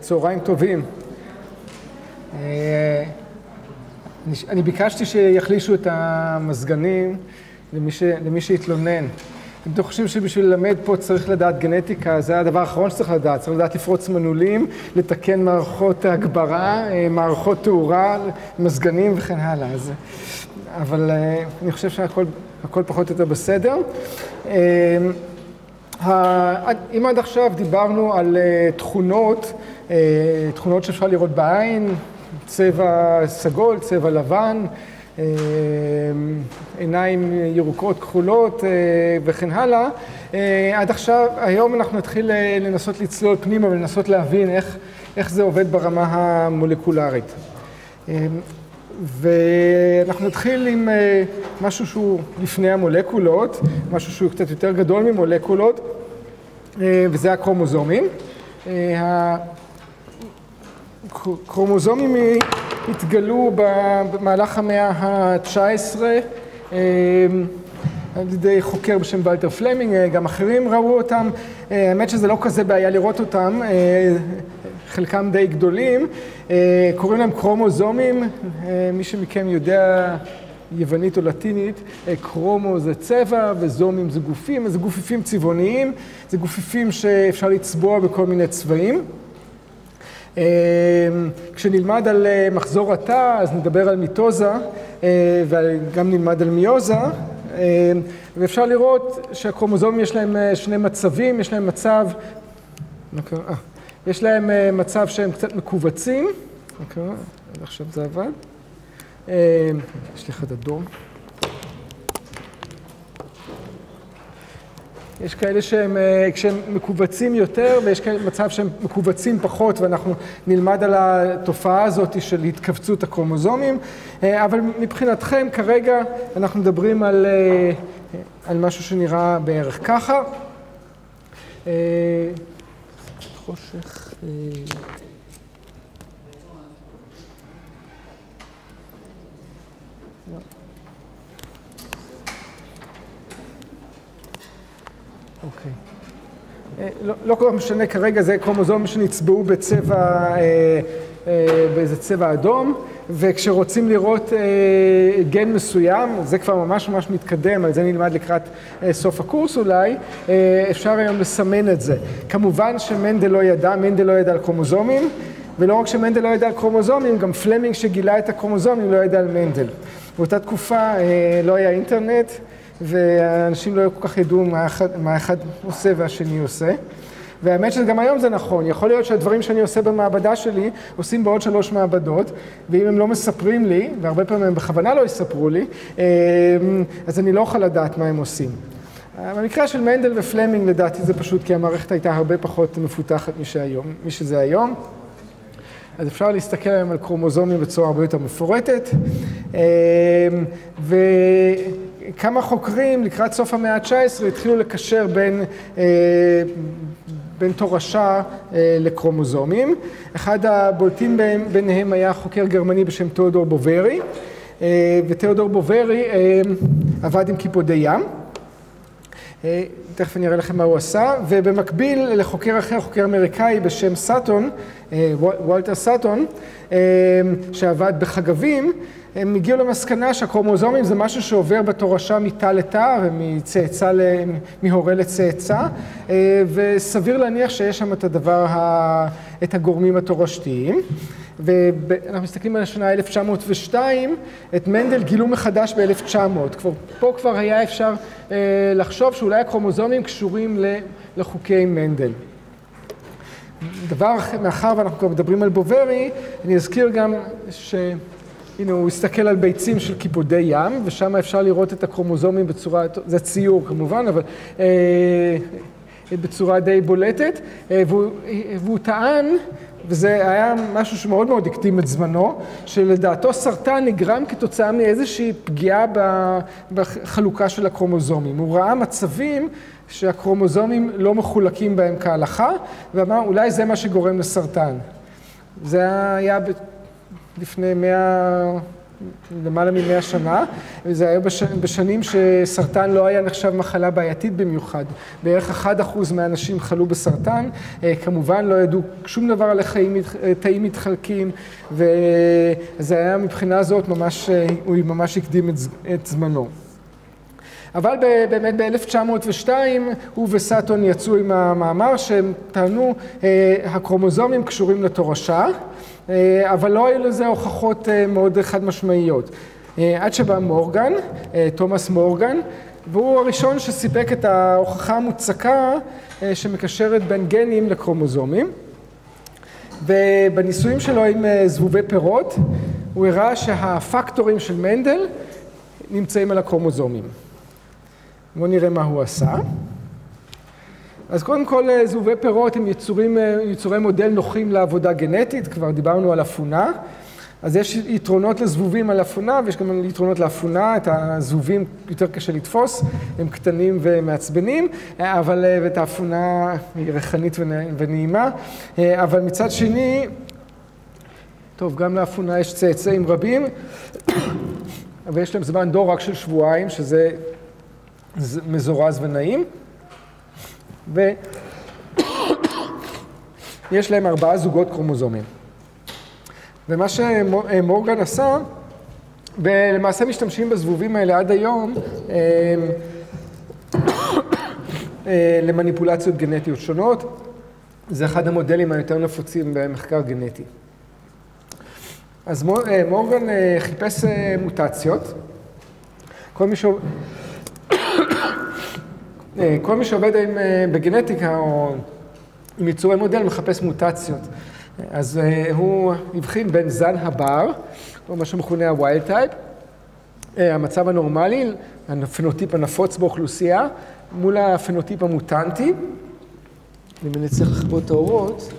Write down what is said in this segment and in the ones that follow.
צהריים טובים. אני ביקשתי שיחלישו את המזגנים למי, ש, למי שהתלונן. אתם חושבים שבשביל ללמד פה צריך לדעת גנטיקה, זה הדבר האחרון שצריך לדעת. צריך לדעת לפרוץ מנעולים, לתקן מערכות הגברה, מערכות תאורה, מזגנים וכן הלאה. אז, אבל אני חושב שהכל פחות או יותר בסדר. אם עד עכשיו דיברנו על תכונות, תכונות שאפשר לראות בעין, צבע סגול, צבע לבן, עיניים ירוקות כחולות וכן הלאה, עד עכשיו, היום אנחנו נתחיל לנסות לצלול פנימה ולנסות להבין איך, איך זה עובד ברמה המולקולרית. ואנחנו נתחיל עם משהו שהוא לפני המולקולות, משהו שהוא קצת יותר גדול ממולקולות, וזה הקרומוזומים. הקרומוזומים התגלו במהלך המאה ה-19 על ידי חוקר בשם ולטר פלמינג, גם אחרים ראו אותם, האמת שזה לא כזה בעיה לראות אותם, חלקם די גדולים, קוראים להם קרומוזומים, מי שמכם יודע יוונית או לטינית, קרומו זה צבע וזומים זה גופים, אז זה גופיפים צבעוניים, זה גופיפים שאפשר לצבוע בכל מיני צבעים. כשנלמד על מחזור התא, אז נדבר על מיטוזה וגם נלמד על מיוזה, ואפשר לראות שהקרומוזומים יש להם שני מצבים, יש להם מצב, יש להם מצב שהם קצת מכווצים, עכשיו זה עבד, יש לי אחד אדום. יש כאלה שהם, כשהם מכווצים יותר ויש כאלה מצב שהם מכווצים פחות ואנחנו נלמד על התופעה הזאת של התכווצות הקרומוזומים, אבל מבחינתכם כרגע אנחנו מדברים על, על משהו שנראה בערך ככה. חושך. אוקיי. לא, לא כל כך משנה כרגע, זה קרומוזומים שנצבעו בצבע, באיזה צבע אדום, וכשרוצים לראות גן מסוים, זה כבר ממש ממש מתקדם, על זה נלמד לקראת סוף הקורס אולי, אפשר היום לסמן את זה. כמובן שמנדל לא ידע, מנדל לא ידע על קרומוזומים, ולא רק שמנדל לא ידע על קרומוזומים, גם פלמינג שגילה את הקרומוזומים לא ידע על מנדל. באותה תקופה לא היה אינטרנט, ואנשים לא כל כך ידעו מה אחד, מה אחד עושה והשני עושה. והאמת שגם היום זה נכון, יכול להיות שהדברים שאני עושה במעבדה שלי עושים בעוד שלוש מעבדות, ואם הם לא מספרים לי, והרבה פעמים הם בכוונה לא יספרו לי, אז אני לא אוכל לדעת מה הם עושים. במקרה של מנדל ופלמינג לדעתי זה פשוט כי המערכת הייתה הרבה פחות מפותחת משהיום, משזה היום. אז אפשר להסתכל היום על קרומוזומים בצורה הרבה יותר מפורטת. ו... כמה חוקרים לקראת סוף המאה ה-19 התחילו לקשר בין, בין תורשה לקרומוזומים. אחד הבולטים ביניהם היה חוקר גרמני בשם תיאודור בוברי, ותיאודור בוברי עבד עם קיפודי ים. תכף אני אראה לכם מה הוא עשה, ובמקביל לחוקר אחר, חוקר אמריקאי בשם סאטון, וולטר סאטון, שעבד בחגבים, הם הגיעו למסקנה שהקרומוזומים זה משהו שעובר בתורשה מתא לתא ומצאצא, מהורה לצאצא, וסביר להניח שיש שם את הדבר, את הגורמים התורשתיים. ואנחנו מסתכלים על השנה 1902, את מנדל גילו מחדש ב-1900. פה כבר היה אפשר לחשוב שאולי הקרומוזומים קשורים לחוקי מנדל. דבר, מאחר ואנחנו כבר מדברים על בוברי, אני אזכיר גם ש... הנה, הוא הסתכל על ביצים של קיפודי ים, ושם אפשר לראות את הקרומוזומים בצורה, זה ציור כמובן, אבל בצורה די בולטת, והוא, והוא טען, וזה היה משהו שמאוד מאוד הקדים את זמנו, שלדעתו סרטן נגרם כתוצאה מאיזושהי פגיעה בחלוקה של הקרומוזומים. הוא ראה מצבים שהקרומוזומים לא מחולקים בהם כהלכה, ואמר אולי זה מה שגורם לסרטן. זה היה לפני מאה, למעלה ממאה שנה, וזה היה בש, בשנים שסרטן לא היה נחשב מחלה בעייתית במיוחד. בערך אחד אחוז מהאנשים חלו בסרטן, כמובן לא ידעו שום דבר על איך תאים מתחלקים, וזה היה מבחינה הזאת ממש, הוא ממש הקדים את, את זמנו. אבל באמת ב-1902 הוא וסאטון יצאו עם המאמר שהם טענו הקרומוזומים קשורים לתורשה, אבל לא היו לזה הוכחות מאוד חד משמעיות. עד שבא מורגן, תומאס מורגן, והוא הראשון שסיפק את ההוכחה המוצקה שמקשרת בין גנים לקרומוזומים. ובניסויים שלו עם זבובי פירות, הוא הראה שהפקטורים של מנדל נמצאים על הקרומוזומים. בואו נראה מה הוא עשה. אז קודם כל זבובי פירות הם יצורים, יצורי מודל נוחים לעבודה גנטית, כבר דיברנו על אפונה. אז יש יתרונות לזבובים על אפונה ויש גם יתרונות לאפונה, את הזבובים יותר קשה לתפוס, הם קטנים ומעצבנים, אבל את האפונה היא ריחנית ונעימה, אבל מצד שני, טוב, גם לאפונה יש צאצאים רבים, ויש להם זמן דור רק של שבועיים, שזה מזורז ונעים, ויש להם ארבעה זוגות קרומוזומים. ומה שמורגן עשה, ולמעשה משתמשים בזבובים האלה עד היום למניפולציות גנטיות שונות. זה אחד המודלים היותר נפוצים במחקר גנטי. אז מורגן חיפש מוטציות. כל מי, ש... כל מי שעובד עם, בגנטיקה או עם יצורי מודל מחפש מוטציות. אז הוא הבחין בין זן הבר, או מה שמכונה ה wild type, המצב הנורמלי, הפנוטיפ הנפוץ באוכלוסייה, מול הפנוטיפ המוטנטי. אם אני צריך לכבות את האורות,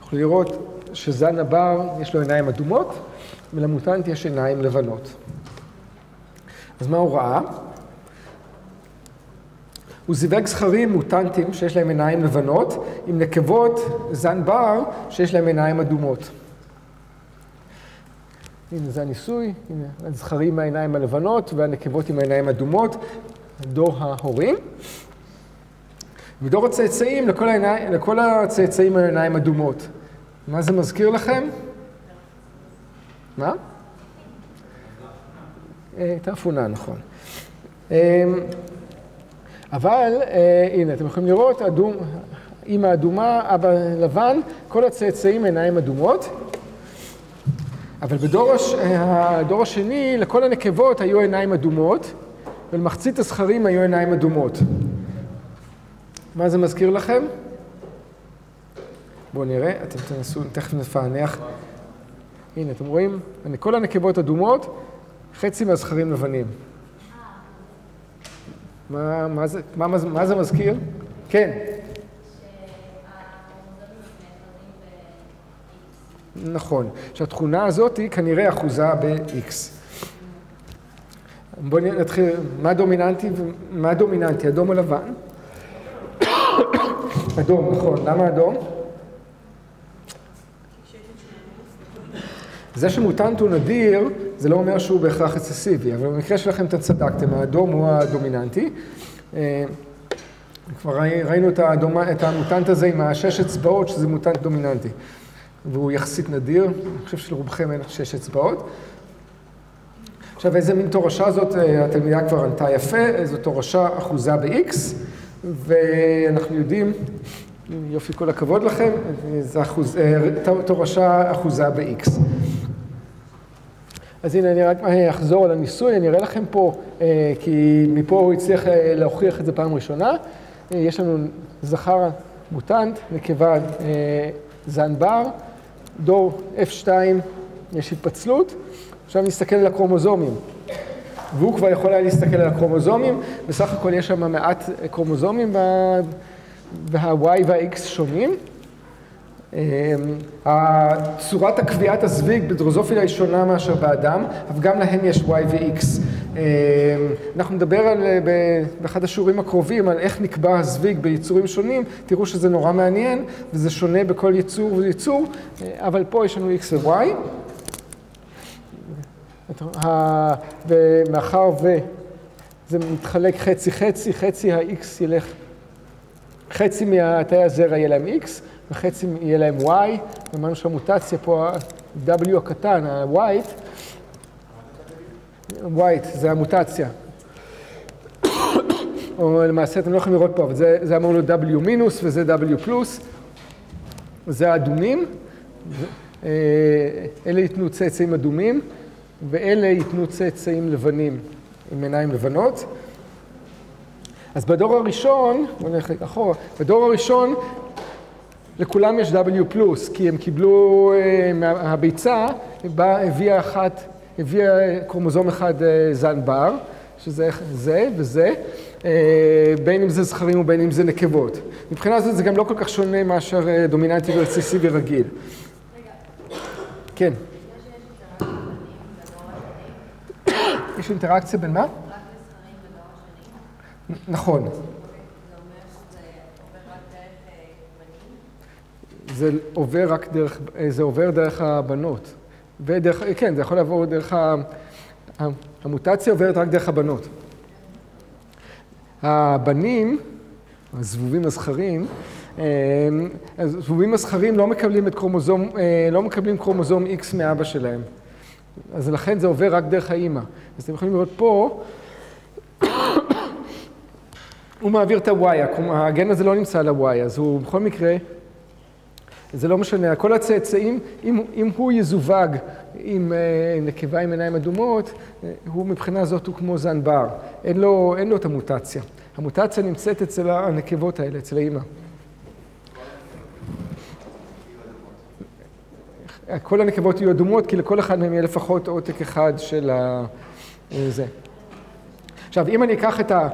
תוכלו לראות שזן הבר יש לו עיניים אדומות, ולמוטנט יש עיניים לבנות. אז מה הוא ראה? הוא זיווג זכרים מוטנטים שיש להם עיניים לבנות, עם נקבות זן בר שיש להם עיניים אדומות. הנה זה הניסוי, הנה הזכרים עם העיניים הלבנות והנקבות עם העיניים אדומות, דור ההורים. ודור הצאצאים, לכל, העיני, לכל הצאצאים העיניים אדומות. מה זה מזכיר לכם? מה? את האפונה, נכון. אבל הנה, אתם יכולים לראות, אדום, אימא אדומה, אבא לבן, כל הצאצאים עיניים אדומות. אבל בדור הש... הדור השני, לכל הנקבות היו עיניים אדומות, ולמחצית הזכרים היו עיניים אדומות. מה זה מזכיר לכם? בואו נראה, אתם תנסו, תכף נפענח. הנה, אתם רואים? כל הנקבות אדומות, חצי מהזכרים לבנים. מה, מה, זה, מה, מה זה מזכיר? כן. נכון, שהתכונה הזאת היא כנראה אחוזה ב-X. בואו נתחיל, מה דומיננטי, מה דומיננטי, אדום או לבן? אדום, נכון, למה אדום? זה שמוטנט הוא נדיר, זה לא אומר שהוא בהכרח אקססיבי, אבל במקרה שלכם אתם צדקתם, האדום הוא הדומיננטי. כבר ראינו את, הדומה, את המוטנט הזה עם השש אצבעות, שזה מוטנט דומיננטי. והוא יחסית נדיר, אני חושב שלרובכם אין שש אצבעות. עכשיו, איזה מין תורשה זאת, התלמידה כבר ענתה יפה, זו תורשה אחוזה ב-X, ואנחנו יודעים, יופי, כל הכבוד לכם, זו אחוז, תורשה אחוזה ב-X. אז הנה, אני רק אחזור על הניסוי, אני אראה לכם פה, כי מפה הוא הצליח להוכיח את זה פעם ראשונה. יש לנו זכר מוטנט, נקבה זן בר, דור F2, יש התפצלות. עכשיו נסתכל על הקרומוזומים. והוא כבר יכול היה להסתכל על הקרומוזומים, בסך הכל יש שם מעט קרומוזומים וה-Y וה-X שונים. צורת הקביעת הזוויג בדרוזופילה היא שונה מאשר באדם, אבל גם להם יש Y ו-X. אנחנו נדבר על, באחד השיעורים הקרובים על איך נקבע הזוויג ביצורים שונים, תראו שזה נורא מעניין וזה שונה בכל יצור ויצור, אבל פה יש לנו X ו-Y. ומאחר וזה מתחלק חצי-חצי, חצי ה-x ילך, חצי מהתאי הזרע יהיה להם x, וחצי יהיה להם y, אמרנו שהמוטציה פה, ה-w הקטן, ה-white, white זה המוטציה. או למעשה אתם לא יכולים לראות פה, אבל זה, זה להיות W מינוס וזה W פלוס, זה האדומים, אה, אלה ייתנו צאצאים אדומים, ואלה ייתנו צאצאים לבנים עם עיניים לבנות. אז בדור הראשון, בוא נלך אחורה, בדור הראשון לכולם יש W פלוס, כי הם קיבלו, אה, הביצה הביאה אחת, הביאה קרומוזום אחד אה, זן בר, שזה זה וזה, אה, בין אם זה זכרים ובין אם זה נקבות. מבחינה זאת זה גם לא כל כך שונה מאשר דומיננטי ורציסיבי רגיל. כן. יש אינטראקציה בין מה? נכון. זה עובר רק דרך, זה עובר דרך הבנות. ודרך, כן, זה יכול לעבור דרך, המוטציה עוברת רק דרך הבנות. הבנים, הזבובים הזכרים, הזבובים הזכרים לא מקבלים את קרומוזום, לא מקבלים קרומוזום X מאבא שלהם. אז לכן זה עובר רק דרך האימא. אז אתם יכולים לראות פה, הוא מעביר את ה-Y, הגן הזה לא נמצא על ה-Y, אז הוא בכל מקרה זה לא משנה, כל הצאצאים, אם, אם הוא יזווג עם אה, נקבה עם עיניים אדומות, אה, הוא מבחינה זאת הוא כמו זן בר, אין לו, אין לו את המוטציה. המוטציה נמצאת אצל הנקבות האלה, אצל האימא. כל הנקבות יהיו אדומות, כי לכל אחד מהם יהיה לפחות עותק אחד של ה... אה, זה. עכשיו, אם אני אקח את ה...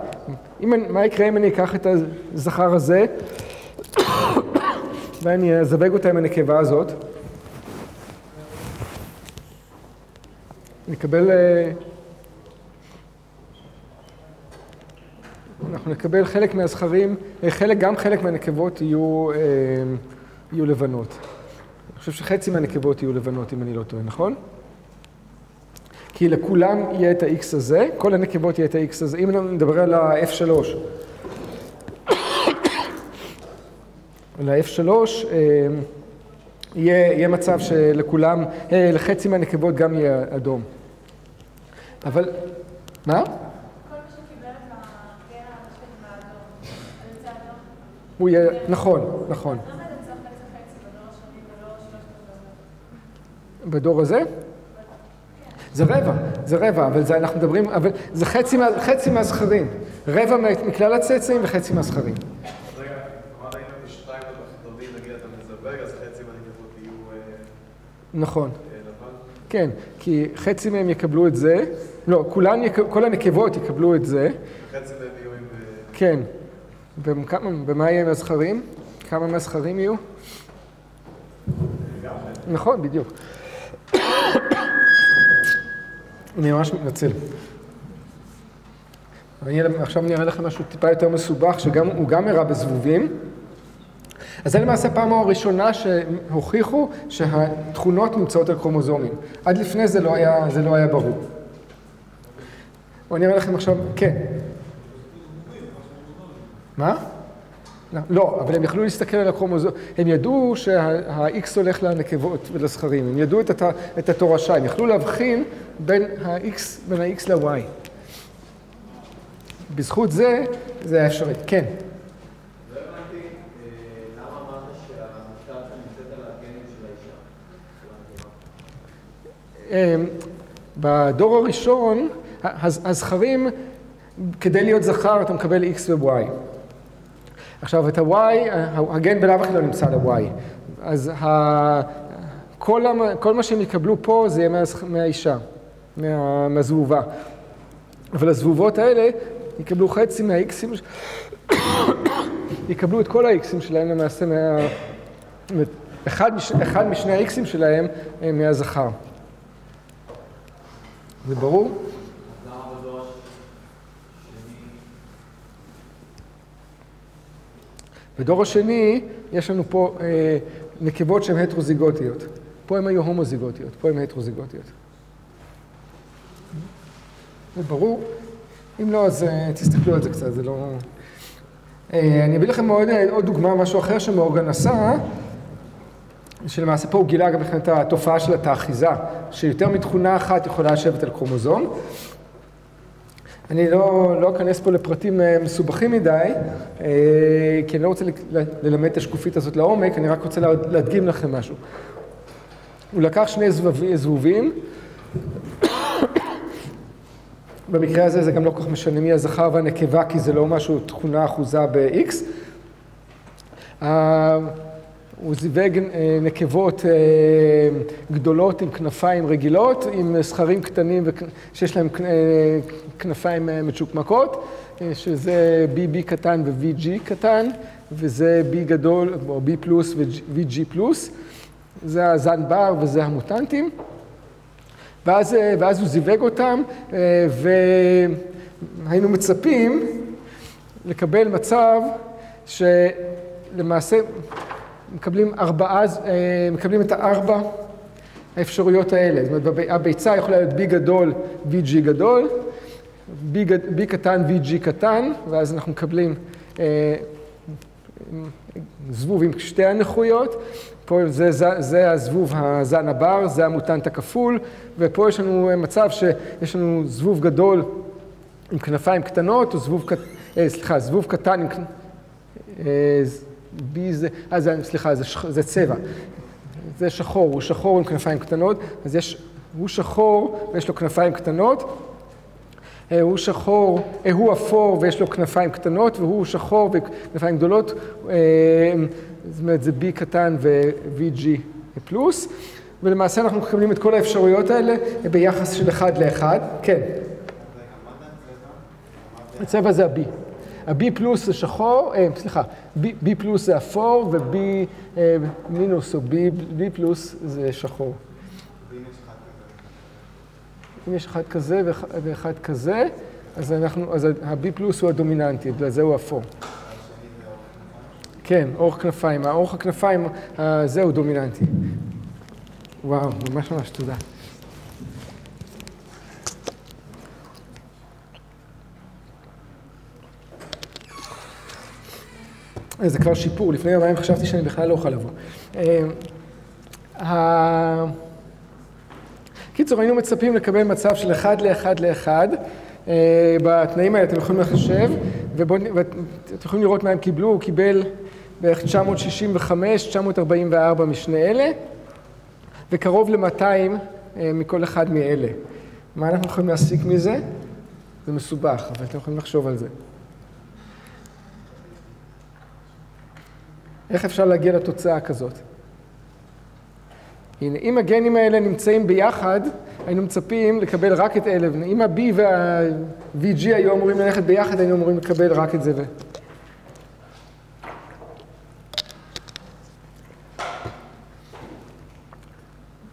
אם, מה יקרה אם אני אקח את הזכר הזה ואני אזווג אותה עם הנקבה הזאת. נקבל... אה, אנחנו נקבל חלק מהזכרים, אה, חלק, גם חלק מהנקבות יהיו, אה, יהיו לבנות. אני חושב שחצי מהנקבות יהיו לבנות, אם אני לא טועה, נכון? כי לכולם יהיה את ה-X הזה, כל הנקבות יהיה את ה-X הזה. אם נדבר על ה-F3, ל-F3, אה, יהיה, יהיה מצב שלכולם, אה, לחצי מהנקבות גם יהיה אדום. אבל, מה? הוא יהיה, נכון, נכון. בדור הזה? זה רבע, זה רבע, אבל זה אנחנו מדברים, אבל זה חצי, חצי מהזכרים. רבע מכלל הצאצאים וחצי מהזכרים. נכון. כן, כי חצי מהם יקבלו את זה, לא, כולן, כל הנקבות יקבלו את זה. חצי מהם יהיו עם... כן. ומה יהיה עם הזכרים? כמה מהזכרים יהיו? נכון, בדיוק. אני ממש מתנצל. עכשיו אני אראה לכם משהו טיפה יותר מסובך, שהוא גם הראה בזבובים. אז זה למעשה הפעם הראשונה שהוכיחו שהתכונות נמצאות על קרומוזומים. עד לפני זה לא היה, זה לא היה ברור. אני אראה לכם עכשיו, כן. מה? לא, לא, אבל הם יכלו להסתכל על הקרומוזום, הם ידעו שה-X הולך לנקבות ולזכרים, הם ידעו את, את התורשה, הם יכלו להבחין בין ה-X, בין ה-X ל-Y. בזכות זה, זה היה אפשרי. כן. בדור הראשון, הזכרים, כדי להיות זכר אתה מקבל X ו-Y. עכשיו את ה-Y, הגן בלאו הכי לא נמצא על ה-Y. אז ה... כל, המ... כל מה שהם יקבלו פה זה יהיה מה... מהאישה, מה... מהזבובה. אבל הזבובות האלה יקבלו חצי מה-Xים, יקבלו את כל ה-Xים שלהם למעשה מה... אחד, מש... אחד משני ה-Xים שלהם מהזכר. זה ברור? בדור השני יש לנו פה אה, נקבות שהן הטרוזיגוטיות. פה הן היו הומוזיגוטיות, פה הן הטרוזיגוטיות. זה ברור? אם לא, אז תסתכלו על זה קצת, זה לא... אני אביא לכם עוד, עוד דוגמה, משהו אחר שמורגן עשה, שלמעשה פה הוא גילה גם את התופעה של התאחיזה, שיותר מתכונה אחת יכולה לשבת על קרומוזום. אני לא, לא אכנס פה לפרטים מסובכים מדי, כי אני לא רוצה ללמד את השקופית הזאת לעומק, אני רק רוצה להדגים לכם משהו. הוא לקח שני זבובים, במקרה הזה זה גם לא כל כך משנה מי הזכר והנקבה, כי זה לא משהו, תכונה אחוזה ב-X. הוא זיווג נקבות גדולות עם כנפיים רגילות, עם זכרים קטנים שיש להם כנפיים מצ'וקמקות, שזה BB קטן ו-VG קטן, וזה B גדול, או B פלוס ו-VG פלוס. זה הזן בר וזה המוטנטים. ואז, ואז הוא זיווג אותם, והיינו מצפים לקבל מצב שלמעשה מקבלים, ארבעה, מקבלים את הארבע האפשרויות האלה. זאת אומרת, הביצה יכולה להיות B גדול, VG גדול, B, B קטן, VG קטן, ואז אנחנו מקבלים זבוב עם שתי הנכויות. פה זה, זה, זה הזבוב הזן הבר, זה המוטנט הכפול, ופה יש לנו מצב שיש לנו זבוב גדול עם כנפיים קטנות, או זבוב, סליחה, זבוב קטן עם... בי זה, אה, סליחה, זה, זה צבע. זה שחור, הוא שחור עם כנפיים קטנות, אז יש, הוא שחור ויש לו כנפיים קטנות. הוא שחור, הוא אפור ויש לו כנפיים קטנות, והוא שחור וכנפיים גדולות. זאת אומרת, זה B קטן ו-VG פלוס, ולמעשה אנחנו מקבלים את כל האפשרויות האלה ביחס של 1 ל-1. כן. הצבע זה ה-B. ה-B פלוס זה שחור, אה, סליחה, B, B פלוס זה אפור ו-B אה, מינוס או B, B פלוס זה שחור. אם יש אחד כזה ואחד כזה, אז אנחנו, אז ה-B פלוס הוא הדומיננטי, בגלל זה הוא אפור. כן, אורך כנפיים. האורך הכנפיים, הזה הוא דומיננטי. וואו, ממש ממש תודה. זה כבר שיפור, לפני יומיים חשבתי שאני בכלל לא אוכל לבוא. קיצור, היינו מצפים לקבל מצב של אחד לאחד לאחד. בתנאים האלה אתם יכולים לחשב, ואתם יכולים לראות מה הם קיבלו. הוא קיבל בערך 965, 944 משני אלה, וקרוב ל-200 מכל אחד מאלה. מה אנחנו יכולים להסיק מזה? זה מסובך, אבל אתם יכולים לחשוב על זה. איך אפשר להגיע לתוצאה כזאת? הנה, אם הגנים האלה נמצאים ביחד, היינו מצפים לקבל רק את אלה. אם ה-B וה-VG היו אמורים ללכת ביחד, היינו אמורים לקבל רק את זה.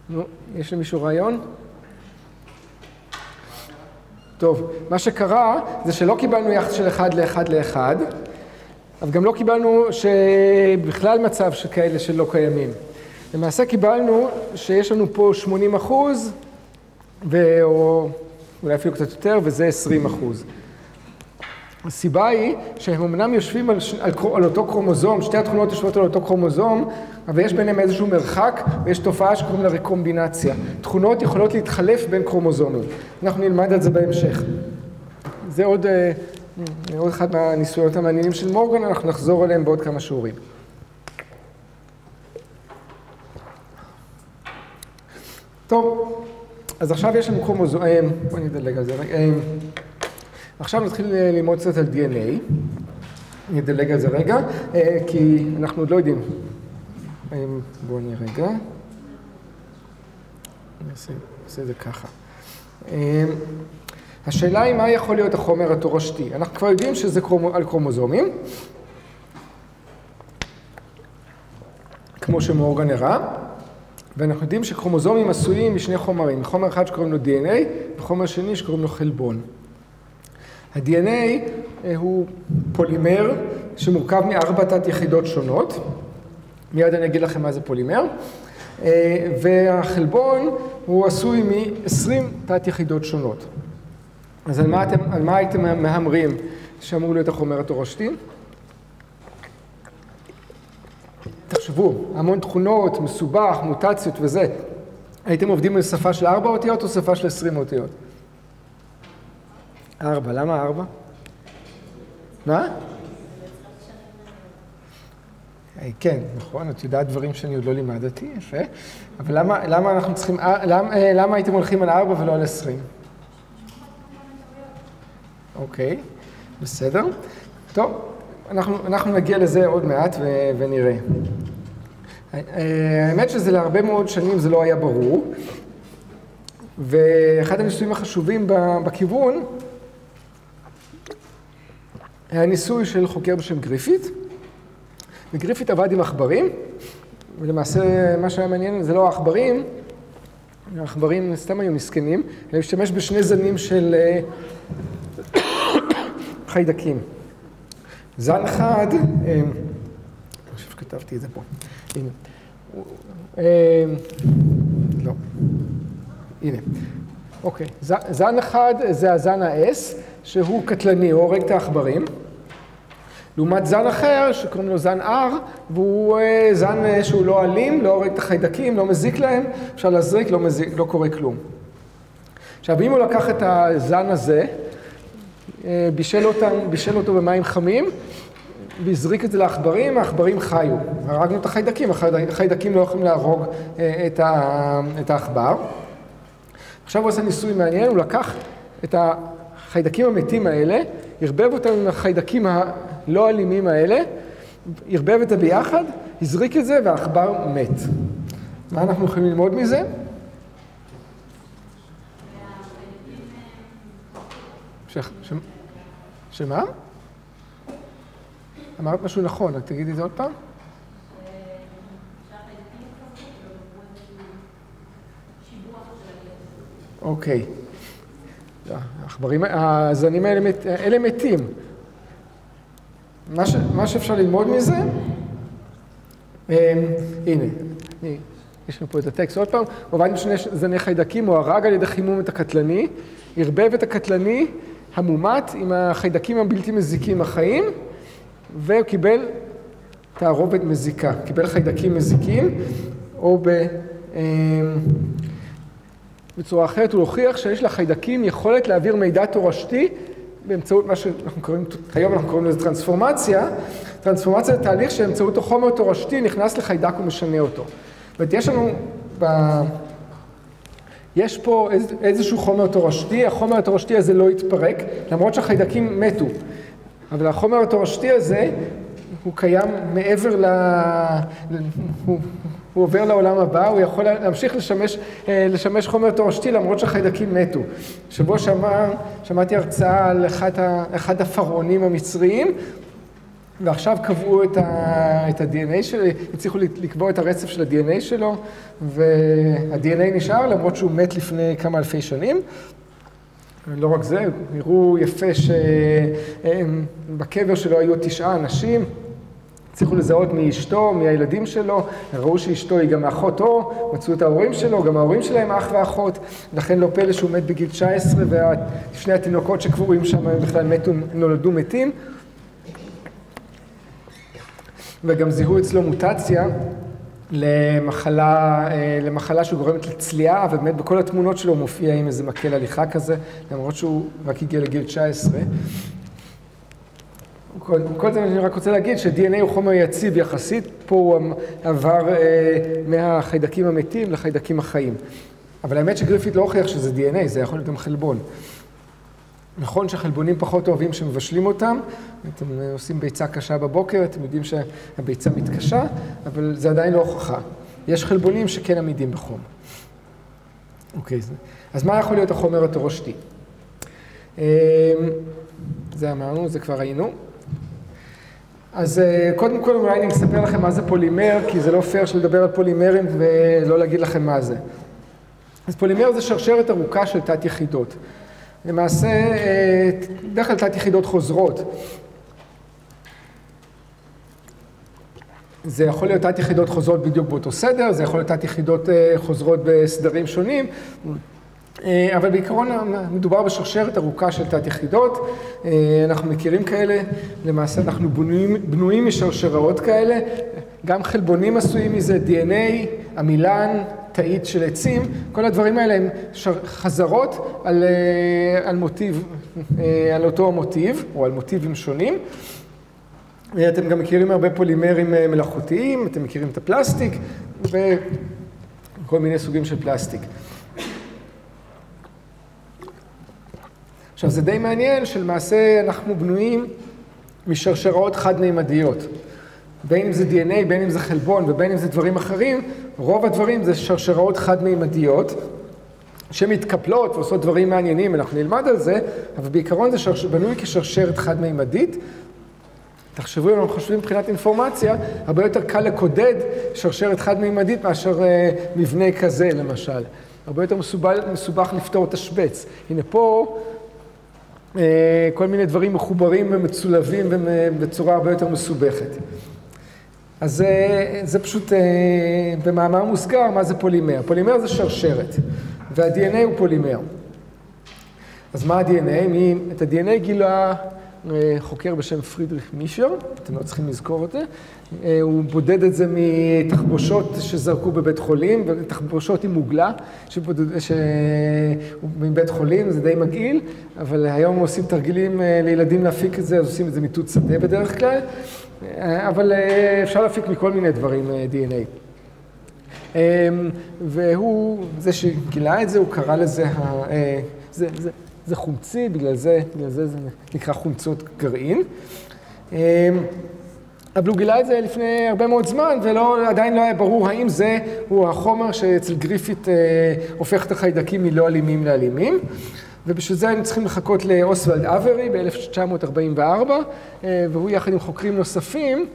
נו, יש למישהו רעיון? טוב, מה שקרה זה שלא קיבלנו יחס של אחד לאחד לאחד, אבל גם לא קיבלנו שבכלל מצב שכאלה שלא קיימים. למעשה קיבלנו שיש לנו פה 80 אחוז, או אולי אפילו קצת יותר, וזה 20 אחוז. הסיבה היא שהם אמנם יושבים על, על, על אותו קרומוזום, שתי התכונות יושבות על אותו קרומוזום, אבל יש ביניהם איזשהו מרחק ויש תופעה שקוראים לה רקומבינציה. תכונות יכולות להתחלף בין קרומוזומים. אנחנו נלמד את זה בהמשך. זה עוד, אה, עוד אחד מהניסויות המעניינים של מורגן, אנחנו נחזור אליהם בעוד כמה שיעורים. טוב, אז עכשיו יש לנו קרומוזום, אה, בואו נדלג על זה רגע. אה, עכשיו נתחיל ללמוד קצת על DNA. נדלג על זה רגע, כי אנחנו עוד לא יודעים. בואו נראה רגע. נעשה את זה ככה. השאלה היא מה יכול להיות החומר התורשתי. אנחנו כבר יודעים שזה על קרומוזומים, כמו שמורגן הראה, ואנחנו יודעים שקרומוזומים עשויים משני חומרים, חומר אחד שקוראים לו DNA וחומר שני שקוראים לו חלבון. ה-DNA הוא פולימר שמורכב מארבע תת יחידות שונות, מיד אני אגיד לכם מה זה פולימר, והחלבון הוא עשוי מ-20 תת יחידות שונות. אז על מה, אתם, על מה הייתם מהמרים שאמור להיות החומר התורשתי? תחשבו, המון תכונות, מסובך, מוטציות וזה. הייתם עובדים על שפה של ארבע אותיות או שפה של עשרים אותיות? ארבע, למה ארבע? מה? אה, כן, נכון, את יודעת דברים שאני עוד לא לימדתי, יפה. אבל למה, למה אנחנו צריכים, אה, למה, אה, למה הייתם הולכים על ארבע ולא על עשרים? אוקיי, בסדר. טוב, אנחנו, אנחנו נגיע לזה עוד מעט ו, ונראה. האמת שזה להרבה מאוד שנים זה לא היה ברור, ואחד הניסויים החשובים בכיוון היה ניסוי של חוקר בשם גריפית, וגריפית עבד עם עכברים, ולמעשה מה שהיה מעניין זה לא העכברים, העכברים סתם היו מסכנים, אלא השתמש בשני זנים של אה, חיידקים. זן אחד, אה, אני חושב שכתבתי את זה פה, הנה, אה, לא, הנה, אוקיי, זן אחד זה הזן ה-S, שהוא קטלני, הוא הורג את העכברים. לעומת זן אחר, שקוראים לו זן R, והוא אה, זן אה, שהוא לא אלים, לא הורג את החיידקים, לא מזיק להם, אפשר להזריק, לא, מזיק, לא קורה כלום. עכשיו, אם הוא לקח את הזן הזה, בישל, אותם, בישל אותו במים חמים, והזריק את זה לעכברים, העכברים חיו. הרגנו את החיידקים, החיידקים לא יכולים להרוג את העכבר. עכשיו הוא עושה ניסוי מעניין, הוא לקח את החיידקים המתים האלה, ערבב אותם עם החיידקים הלא אלימים האלה, ערבב את זה ביחד, הזריק את זה והעכבר מת. מה אנחנו יכולים ללמוד מזה? ש... שמה? אמרת משהו נכון, תגידי את זה עוד פעם. אוקיי. העכברים, הזנים האלה, אלה מתים. מה, שאפשר ללמוד מזה, אמ, הנה, יש לנו פה את הטקסט עוד פעם, הוא עבד עם שני זני חיידקים, הוא הרג על ידי חימום את הקטלני, ערבב את הקטלני המומת עם החיידקים הבלתי מזיקים החיים, והוא קיבל תערובת מזיקה, קיבל חיידקים מזיקים, או ב... אמ, בצורה אחרת הוא הוכיח שיש לחיידקים יכולת להעביר מידע תורשתי באמצעות מה שאנחנו קוראים, היום אנחנו קוראים לזה טרנספורמציה. טרנספורמציה זה תהליך שבאמצעות החומר תורשתי נכנס לחיידק ומשנה אותו. זאת אומרת, יש לנו, ב... יש פה איז, איזשהו חומר תורשתי, החומר התורשתי הזה לא התפרק, למרות שהחיידקים מתו. אבל החומר התורשתי הזה, הוא קיים מעבר ל... הוא, הוא עובר לעולם הבא, הוא יכול להמשיך לשמש, אה, לשמש חומר תורשתי למרות שהחיידקים מתו. שבוע שעבר שמעתי הרצאה על אחד, ה, אחד הפרעונים המצריים, ועכשיו קבעו את, ה, את ה-DNA שלו, הצליחו לקבוע את הרצף של ה-DNA שלו, וה-DNA נשאר למרות שהוא מת לפני כמה אלפי שנים. לא רק זה, נראו יפה שבקבר שלו היו תשעה אנשים. הצליחו לזהות מאשתו, מהילדים שלו, ראו שאשתו היא גם אחות אור, מצאו את ההורים שלו, גם ההורים שלהם אח ואחות, לכן לא פלא שהוא מת בגיל 19 ושני התינוקות שקבורים שם בכלל מתו, נולדו מתים. וגם זיהו אצלו מוטציה למחלה, אה, למחלה שגורמת לצליעה, ובאמת בכל התמונות שלו מופיע עם איזה מקל הליכה כזה, למרות שהוא רק הגיע לגיל 19. כל זה אני רק רוצה להגיד ש-DNA הוא חומר יציב יחסית, פה הוא עבר אה, מהחיידקים המתים לחיידקים החיים. אבל האמת שגריפית לא הוכיח שזה DNA, זה יכול להיות גם חלבון. נכון שהחלבונים פחות אוהבים שמבשלים אותם, אתם עושים ביצה קשה בבוקר, אתם יודעים שהביצה מתקשה, אבל זה עדיין לא הוכחה. יש חלבונים שכן עמידים בחום. אוקיי, אז מה יכול להיות החומר התורשתי? אה, זה אמרנו, זה כבר היינו. אז אה, קודם כל אולי אני אספר לכם מה זה פולימר, כי זה לא פייר שלדבר על פולימרים ולא להגיד לכם מה זה. אז פולימר זה שרשרת ארוכה של תת יחידות. למעשה, אה, בדרך כלל תת יחידות חוזרות. זה יכול להיות תת יחידות חוזרות בדיוק באותו סדר, זה יכול להיות תת יחידות אה, חוזרות בסדרים שונים. אבל בעיקרון מדובר בשרשרת ארוכה של תת יחידות, אנחנו מכירים כאלה, למעשה אנחנו בנויים, בנויים משרשראות כאלה, גם חלבונים עשויים מזה, DNA, עמילן, תאית של עצים, כל הדברים האלה הם חזרות על, על מוטיב, על אותו מוטיב, או על מוטיבים שונים. אתם גם מכירים הרבה פולימרים מלאכותיים, אתם מכירים את הפלסטיק וכל מיני סוגים של פלסטיק. עכשיו זה די מעניין שלמעשה אנחנו בנויים משרשראות חד-מימדיות. בין אם זה DNA, בין אם זה חלבון ובין אם זה דברים אחרים, רוב הדברים זה שרשראות חד-מימדיות שמתקפלות ועושות דברים מעניינים, אנחנו נלמד על זה, אבל בעיקרון זה שרש... בנוי כשרשרת חד-מימדית. תחשבו, אם אנחנו חושבים מבחינת אינפורמציה, הרבה יותר קל לקודד שרשרת חד-מימדית מאשר אה, מבנה כזה למשל. הרבה יותר מסובך, מסובך לפתור תשבץ. הנה פה אה, כל מיני דברים מחוברים ומצולבים בצורה הרבה יותר מסובכת. אז זה, זה פשוט אה, במאמר מוסגר, מה זה פולימר? פולימר זה שרשרת, וה-DNA הוא פולימר. אז מה ה-DNA? מי, את ה-DNA גילה אה, חוקר בשם פרידריך מישר, אתם לא צריכים לזכור את זה. אה, הוא בודד את זה מתחבושות שזרקו בבית חולים, תחבושות עם מוגלה שבודד, ש... מבית חולים, זה די מגעיל, אבל היום עושים תרגילים לילדים להפיק את זה, אז עושים את זה מתות שדה בדרך כלל. אבל אה, אפשר להפיק מכל מיני דברים אה, DNA. אמ, והוא, זה שגילה את זה, הוא קרא לזה, אה, זה, זה, זה חומצי, בגלל זה, בגלל זה זה נקרא חומצות גרעין. אמ, אבל הוא גילה את זה לפני הרבה מאוד זמן, ועדיין לא היה ברור האם זה הוא החומר שאצל גריפיט הופך את החיידקים מלא אלימים לאלימים. ובשביל זה היינו צריכים לחכות לאוסוולד אברי ב-1944, אה, והוא יחד עם חוקרים נוספים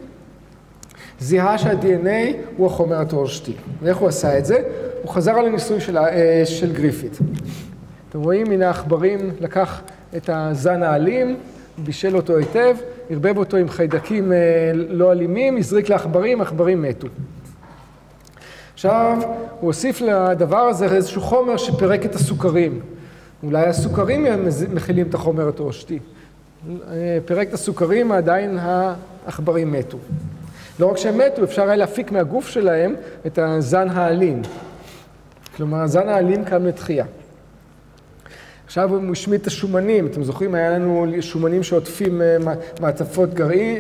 זיהה שה-DNA הוא החומר התורשתי. ואיך הוא עשה את זה? הוא חזר על הניסוי של, אה, של גריפיט. אתם רואים, הנה העכברים לקח את הזן האלים, בישל אותו היטב, ערבב אותו עם חיידקים אה, לא אלימים, הזריק לעכברים, עכברים מתו. עכשיו, הוא הוסיף לדבר הזה איזשהו חומר שפירק את הסוכרים. אולי הסוכרים מכילים את החומר התורשתי. פירק את הסוכרים, עדיין העכברים מתו. לא רק שהם מתו, אפשר היה להפיק מהגוף שלהם את הזן האלים. כלומר, הזן האלים קם לתחייה. עכשיו הוא השמיד את השומנים, אתם זוכרים, היה לנו שומנים שעוטפים אה, מעטפות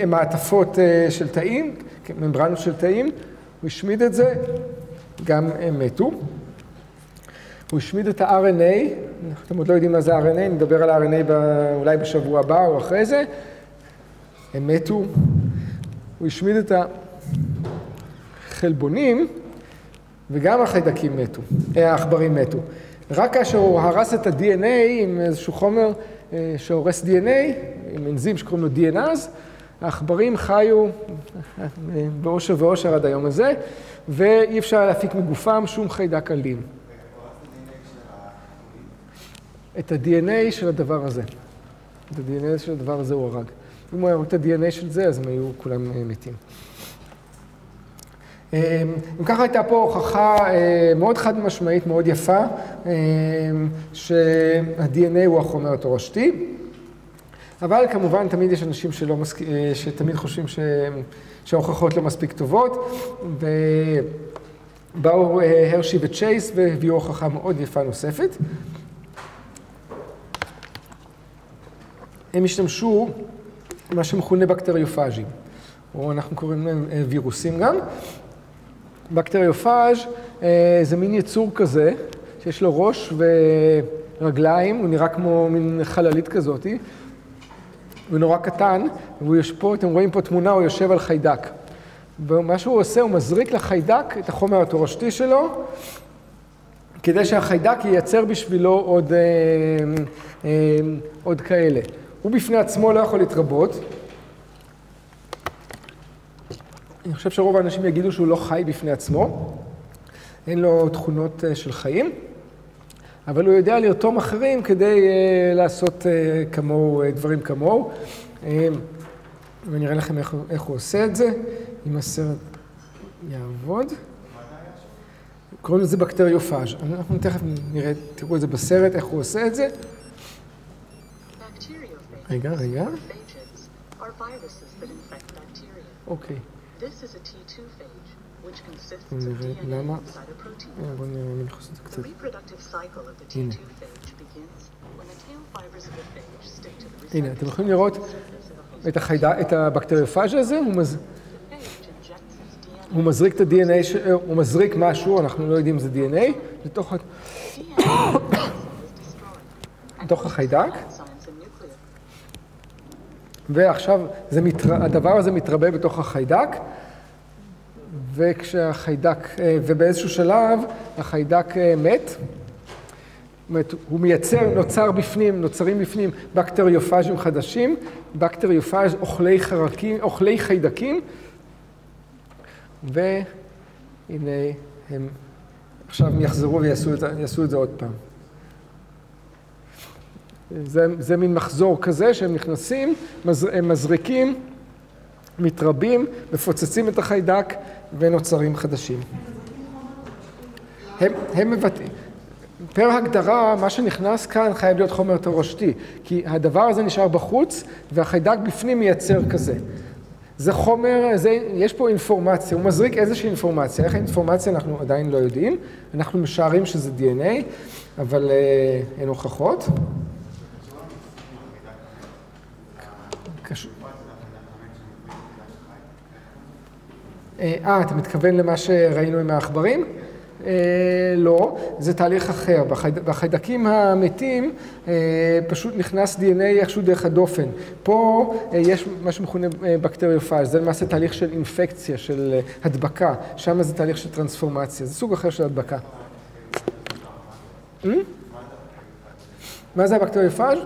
מעטפות אה, של תאים, ממברנות של תאים, הוא השמיד את זה, גם הם מתו. הוא השמיד את ה-RNA, אתם עוד לא יודעים מה זה RNA, נדבר על RNA אולי בשבוע הבא או אחרי זה, הם מתו. הוא השמיד את החלבונים, וגם החיידקים מתו, אה, העכברים מתו. רק כאשר הוא הרס את ה-DNA עם איזשהו חומר אה, שהורס DNA, עם אנזים שקוראים לו DNase, העכברים חיו אה, באושר ואושר עד היום הזה, ואי אפשר להפיק מגופם שום חיידק אלים. את ה-DNA של הדבר הזה. את ה-DNA של הדבר הזה הוא הרג. אם הוא היה רואה את ה-DNA של זה, אז הם היו כולם אה, מתים. אם אה, ככה הייתה פה הוכחה אה, מאוד חד משמעית, מאוד יפה, שה-DNA הוא החומר התורשתי, אבל כמובן תמיד יש אנשים שלא מסכ... שתמיד חושבים ש... שההוכחות לא מספיק טובות, ובאו הרשי וצ'ייס והביאו הוכחה מאוד יפה נוספת. הם השתמשו במה שמכונה בקטריופאז'ים, או אנחנו קוראים להם אה, וירוסים גם. בקטריופאז' אה, זה מין יצור כזה, שיש לו ראש ורגליים, הוא נראה כמו מין חללית כזאת, הוא נורא קטן, והוא יש פה, אתם רואים פה תמונה, הוא יושב על חיידק. ומה שהוא עושה, הוא מזריק לחיידק את החומר התורשתי שלו, כדי שהחיידק ייצר בשבילו עוד, אה, עוד כאלה. הוא בפני עצמו לא יכול להתרבות. אני חושב שרוב האנשים יגידו שהוא לא חי בפני עצמו, אין לו תכונות אה, של חיים, אבל הוא יודע לרתום אחרים כדי uh, לעשות uh, כמוהו, דברים כמוהו. ואני אראה לכם איך, איך הוא עושה את זה, אם הסרט יעבוד. קוראים לזה בקטריופאז'. אנחנו תכף נראה, תראו את זה בסרט, איך הוא עושה את זה. רגע, רגע. אוקיי. נראה למה... בואו נראה אם אני יכול לעשות את זה קצת. הנה. הנה, אתם יכולים לראות את, החייד... את הבקטריופאז' הזה, הוא, מז... הוא מזריק את ה-DNA, ש... הוא מזריק משהו, אנחנו לא יודעים אם זה DNA, לתוך, לתוך החיידק. ועכשיו זה הדבר הזה מתרבה בתוך החיידק, וכשהחיידק, ובאיזשהו שלב החיידק מת, אומרת, הוא מייצר, נוצר בפנים, נוצרים בפנים בקטריופאז'ים חדשים, בקטריופאז' אוכלי חרקים, אוכלי חיידקים, והנה הם עכשיו יחזרו ויעשו את, את זה עוד פעם. זה, זה מין מחזור כזה שהם נכנסים, מז, הם מזריקים, מתרבים, מפוצצים את החיידק ונוצרים חדשים. הם, הם מבטאים. פר הגדרה, מה שנכנס כאן חייב להיות חומר תורשתי, כי הדבר הזה נשאר בחוץ והחיידק בפנים מייצר כזה. זה חומר, זה, יש פה אינפורמציה, הוא מזריק איזושהי אינפורמציה. איך האינפורמציה אנחנו עדיין לא יודעים, אנחנו משערים שזה DNA, אבל אה, אין הוכחות. אה, אה, אתה מתכוון למה שראינו עם העכברים? אה, לא, זה תהליך אחר. בחיידקים המתים אה, פשוט נכנס DNA איכשהו דרך הדופן. פה יש מה שמכונה בקטריופאז', זה למעשה תהליך של אינפקציה, של הדבקה. שם זה תהליך של טרנספורמציה, זה סוג אחר של הדבקה. מה זה הבקטריופאז'?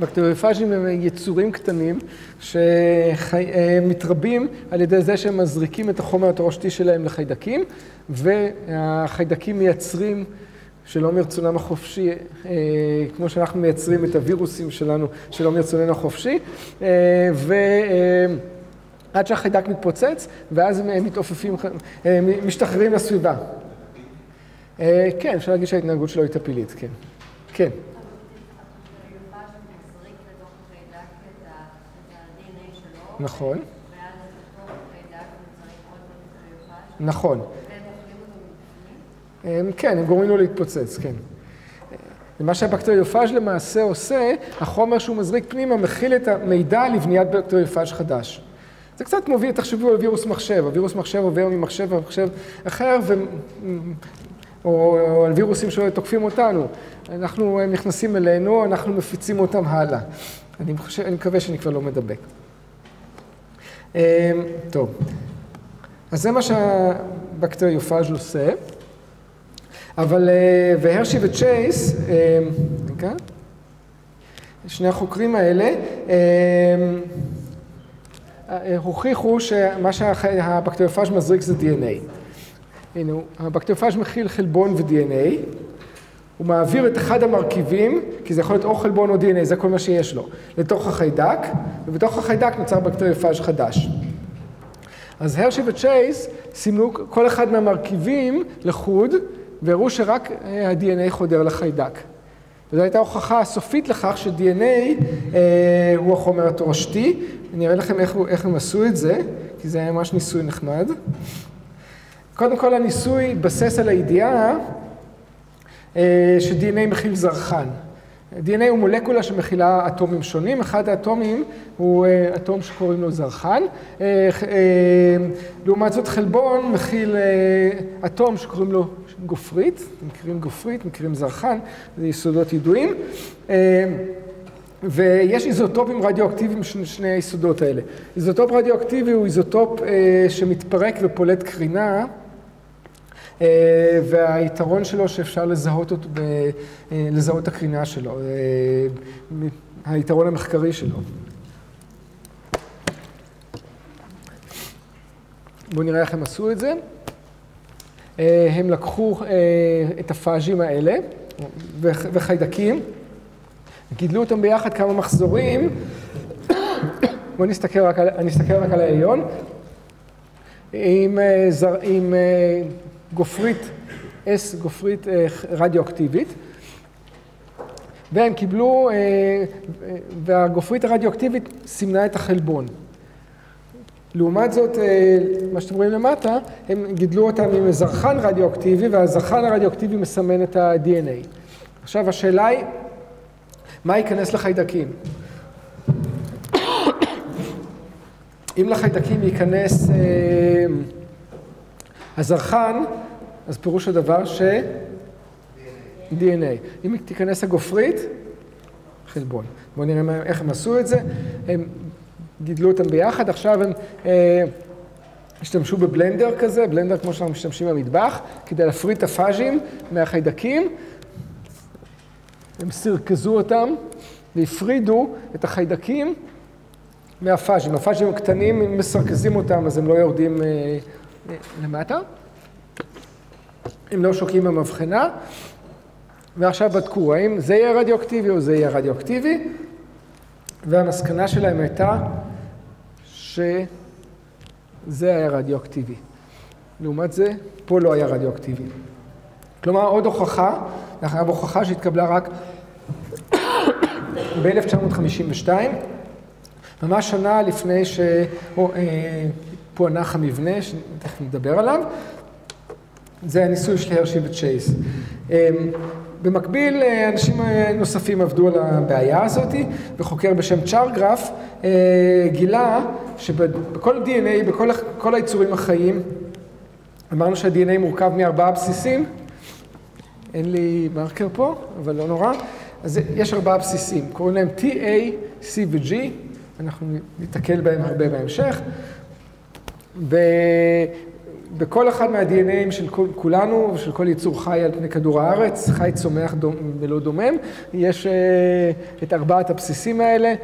בקטריופאז'ים הם יצורים קטנים שמתרבים על ידי זה שהם מזריקים את החומר התורשתי שלהם לחיידקים, והחיידקים מייצרים, שלא מרצונם החופשי, אה, כמו שאנחנו מייצרים את הווירוסים שלנו שלא מרצוננו החופשי, אה, ו... עד שהחיידק מתפוצץ, ואז הם מתעופפים, משתחררים לסביבה. כן, אפשר להגיד שההתנהגות שלו היא טפילית, כן. כן. נכון. נכון. כן, הם גורמים לו להתפוצץ, כן. ומה שהבקטריופאז' למעשה עושה, החומר שהוא מזריק פנימה מכיל את המידע לבניית בקטריופאז' חדש. זה קצת מוביל, תחשבו על וירוס מחשב, הווירוס מחשב עובר ממחשב למחשב אחר, ו... או, או על וירוסים שתוקפים אותנו. אנחנו, הם נכנסים אלינו, אנחנו מפיצים אותם הלאה. אני, חושב, אני מקווה שאני כבר לא מדבק. אמ, טוב, אז זה מה שהבקטריופאז' עושה, אבל, אה, והרשי וצ'ייס, אמ, שני החוקרים האלה, אמ, אה, הוכיחו שמה שהבקטריופאז' מזריק זה DNA. הנה, הבקטריופאז' מכיל חלבון ו-DNA, הוא מעביר את אחד המרכיבים, כי זה יכול להיות או חלבון או DNA, זה כל מה שיש לו, לתוך החיידק, ובתוך החיידק נוצר בקטריופאז' חדש. אז הרשי וצ'ייס סימנו כל אחד מהמרכיבים לחוד, והראו שרק אה, ה-DNA חודר לחיידק. וזו הייתה הוכחה הסופית לכך ש-DNA אה, הוא החומר התורשתי. אני אראה לכם איך, איך הם עשו את זה, כי זה היה ממש ניסוי נחמד. קודם כל הניסוי התבסס על הידיעה ש-DNA מכיל זרחן. DNA הוא מולקולה שמכילה אטומים שונים, אחד האטומים הוא אה, אטום שקוראים לו זרחן, אה, לעומת זאת חלבון מכיל אטום שקוראים לו גופרית, מכירים גופרית, מכירים זרחן, זה יסודות ידועים, ויש איזוטופים רדיואקטיביים של שני היסודות האלה. איזוטופ רדיואקטיבי הוא איזוטופ שמתפרק ופולט קרינה. אה, והיתרון שלו שאפשר לזהות, אותו, אה, לזהות את הקרינה שלו, אה, היתרון המחקרי שלו. בואו נראה איך הם עשו את זה. הם לקחו את הפאז'ים האלה וחיידקים, גידלו אותם ביחד כמה מחזורים. בואו נסתכל רק על, נסתכל רק על העליון. עם, עם גופרית S גופרית רדיואקטיבית. והם קיבלו, והגופרית הרדיואקטיבית סימנה את החלבון. לעומת זאת, מה שאתם רואים למטה, הם גידלו אותם עם זרחן רדיואקטיבי, והזרחן הרדיואקטיבי מסמן את ה-DNA. עכשיו השאלה היא, מה ייכנס לחיידקים? אם לחיידקים ייכנס אה, הזרחן, אז פירוש הדבר ש... DNA. אם תיכנס הגופרית, חלבון. בואו נראה מה, איך הם עשו את זה. הם גידלו אותם ביחד, עכשיו הם אה, השתמשו בבלנדר כזה, בלנדר כמו שאנחנו משתמשים במטבח, כדי להפריד את הפאז'ים מהחיידקים. הם סרקזו אותם והפרידו את החיידקים מהפאז'ים. הפאז'ים הקטנים, אם מסרקזים אותם אז הם לא יורדים אה, למטה. הם לא שוקעים במבחנה. ועכשיו בדקו האם זה יהיה רדיואקטיבי או זה יהיה רדיואקטיבי, והמסקנה שלהם הייתה שזה היה רדיואקטיבי. לעומת זה, פה לא היה רדיואקטיבי. כלומר, עוד הוכחה, היה הוכחה שהתקבלה רק ב-1952, ממש שנה לפני שפוענח המבנה, שתכף נדבר עליו, זה הניסוי של הרשי וצ'ייס. במקביל, אנשים נוספים עבדו על הבעיה הזאת, וחוקר בשם צ'ארגרף גילה שבכל DNA, בכל היצורים החיים, אמרנו שה-DNA מורכב מארבעה בסיסים, אין לי מרקר פה, אבל לא נורא, אז יש ארבעה בסיסים, קוראים להם T, A, C ו-G, אנחנו ניתקל בהם הרבה בהמשך. בכל אחד מה-DNAים של כולנו ושל כל יצור חי על פני כדור הארץ, חי צומח ולא דומם, יש את ארבעת הבסיסים האלה,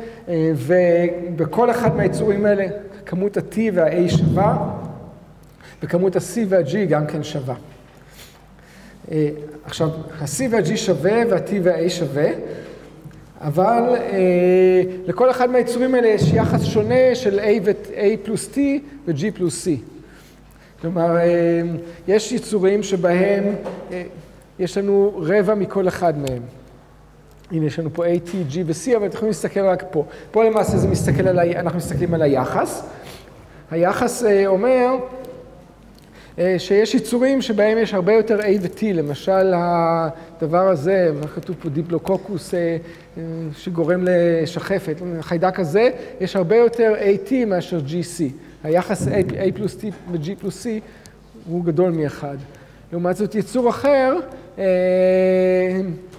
ובכל אחד מהיצורים האלה כמות ה-T וה-A שווה, וכמות ה-C וה-G גם כן שווה. עכשיו, ה-C וה-G שווה וה-T וה-A שווה, אבל לכל אחד מהיצורים האלה יש יחס שונה של A, A פלוס T ו-G פלוס C. כלומר, יש יצורים שבהם יש לנו רבע מכל אחד מהם. הנה, יש לנו פה A, T, G ו-C, אבל אתם יכולים להסתכל רק פה. פה למעשה זה מסתכל על ה... אנחנו מסתכלים על היחס. היחס אומר שיש יצורים שבהם יש הרבה יותר A ו-T, למשל הדבר הזה, מה כתוב פה, דיפלוקוקוס שגורם לשחפת, החיידק הזה, יש הרבה יותר AT מאשר GC. היחס A פלוס T ו-G פלוס C הוא גדול מאחד. לעומת זאת יצור אחר,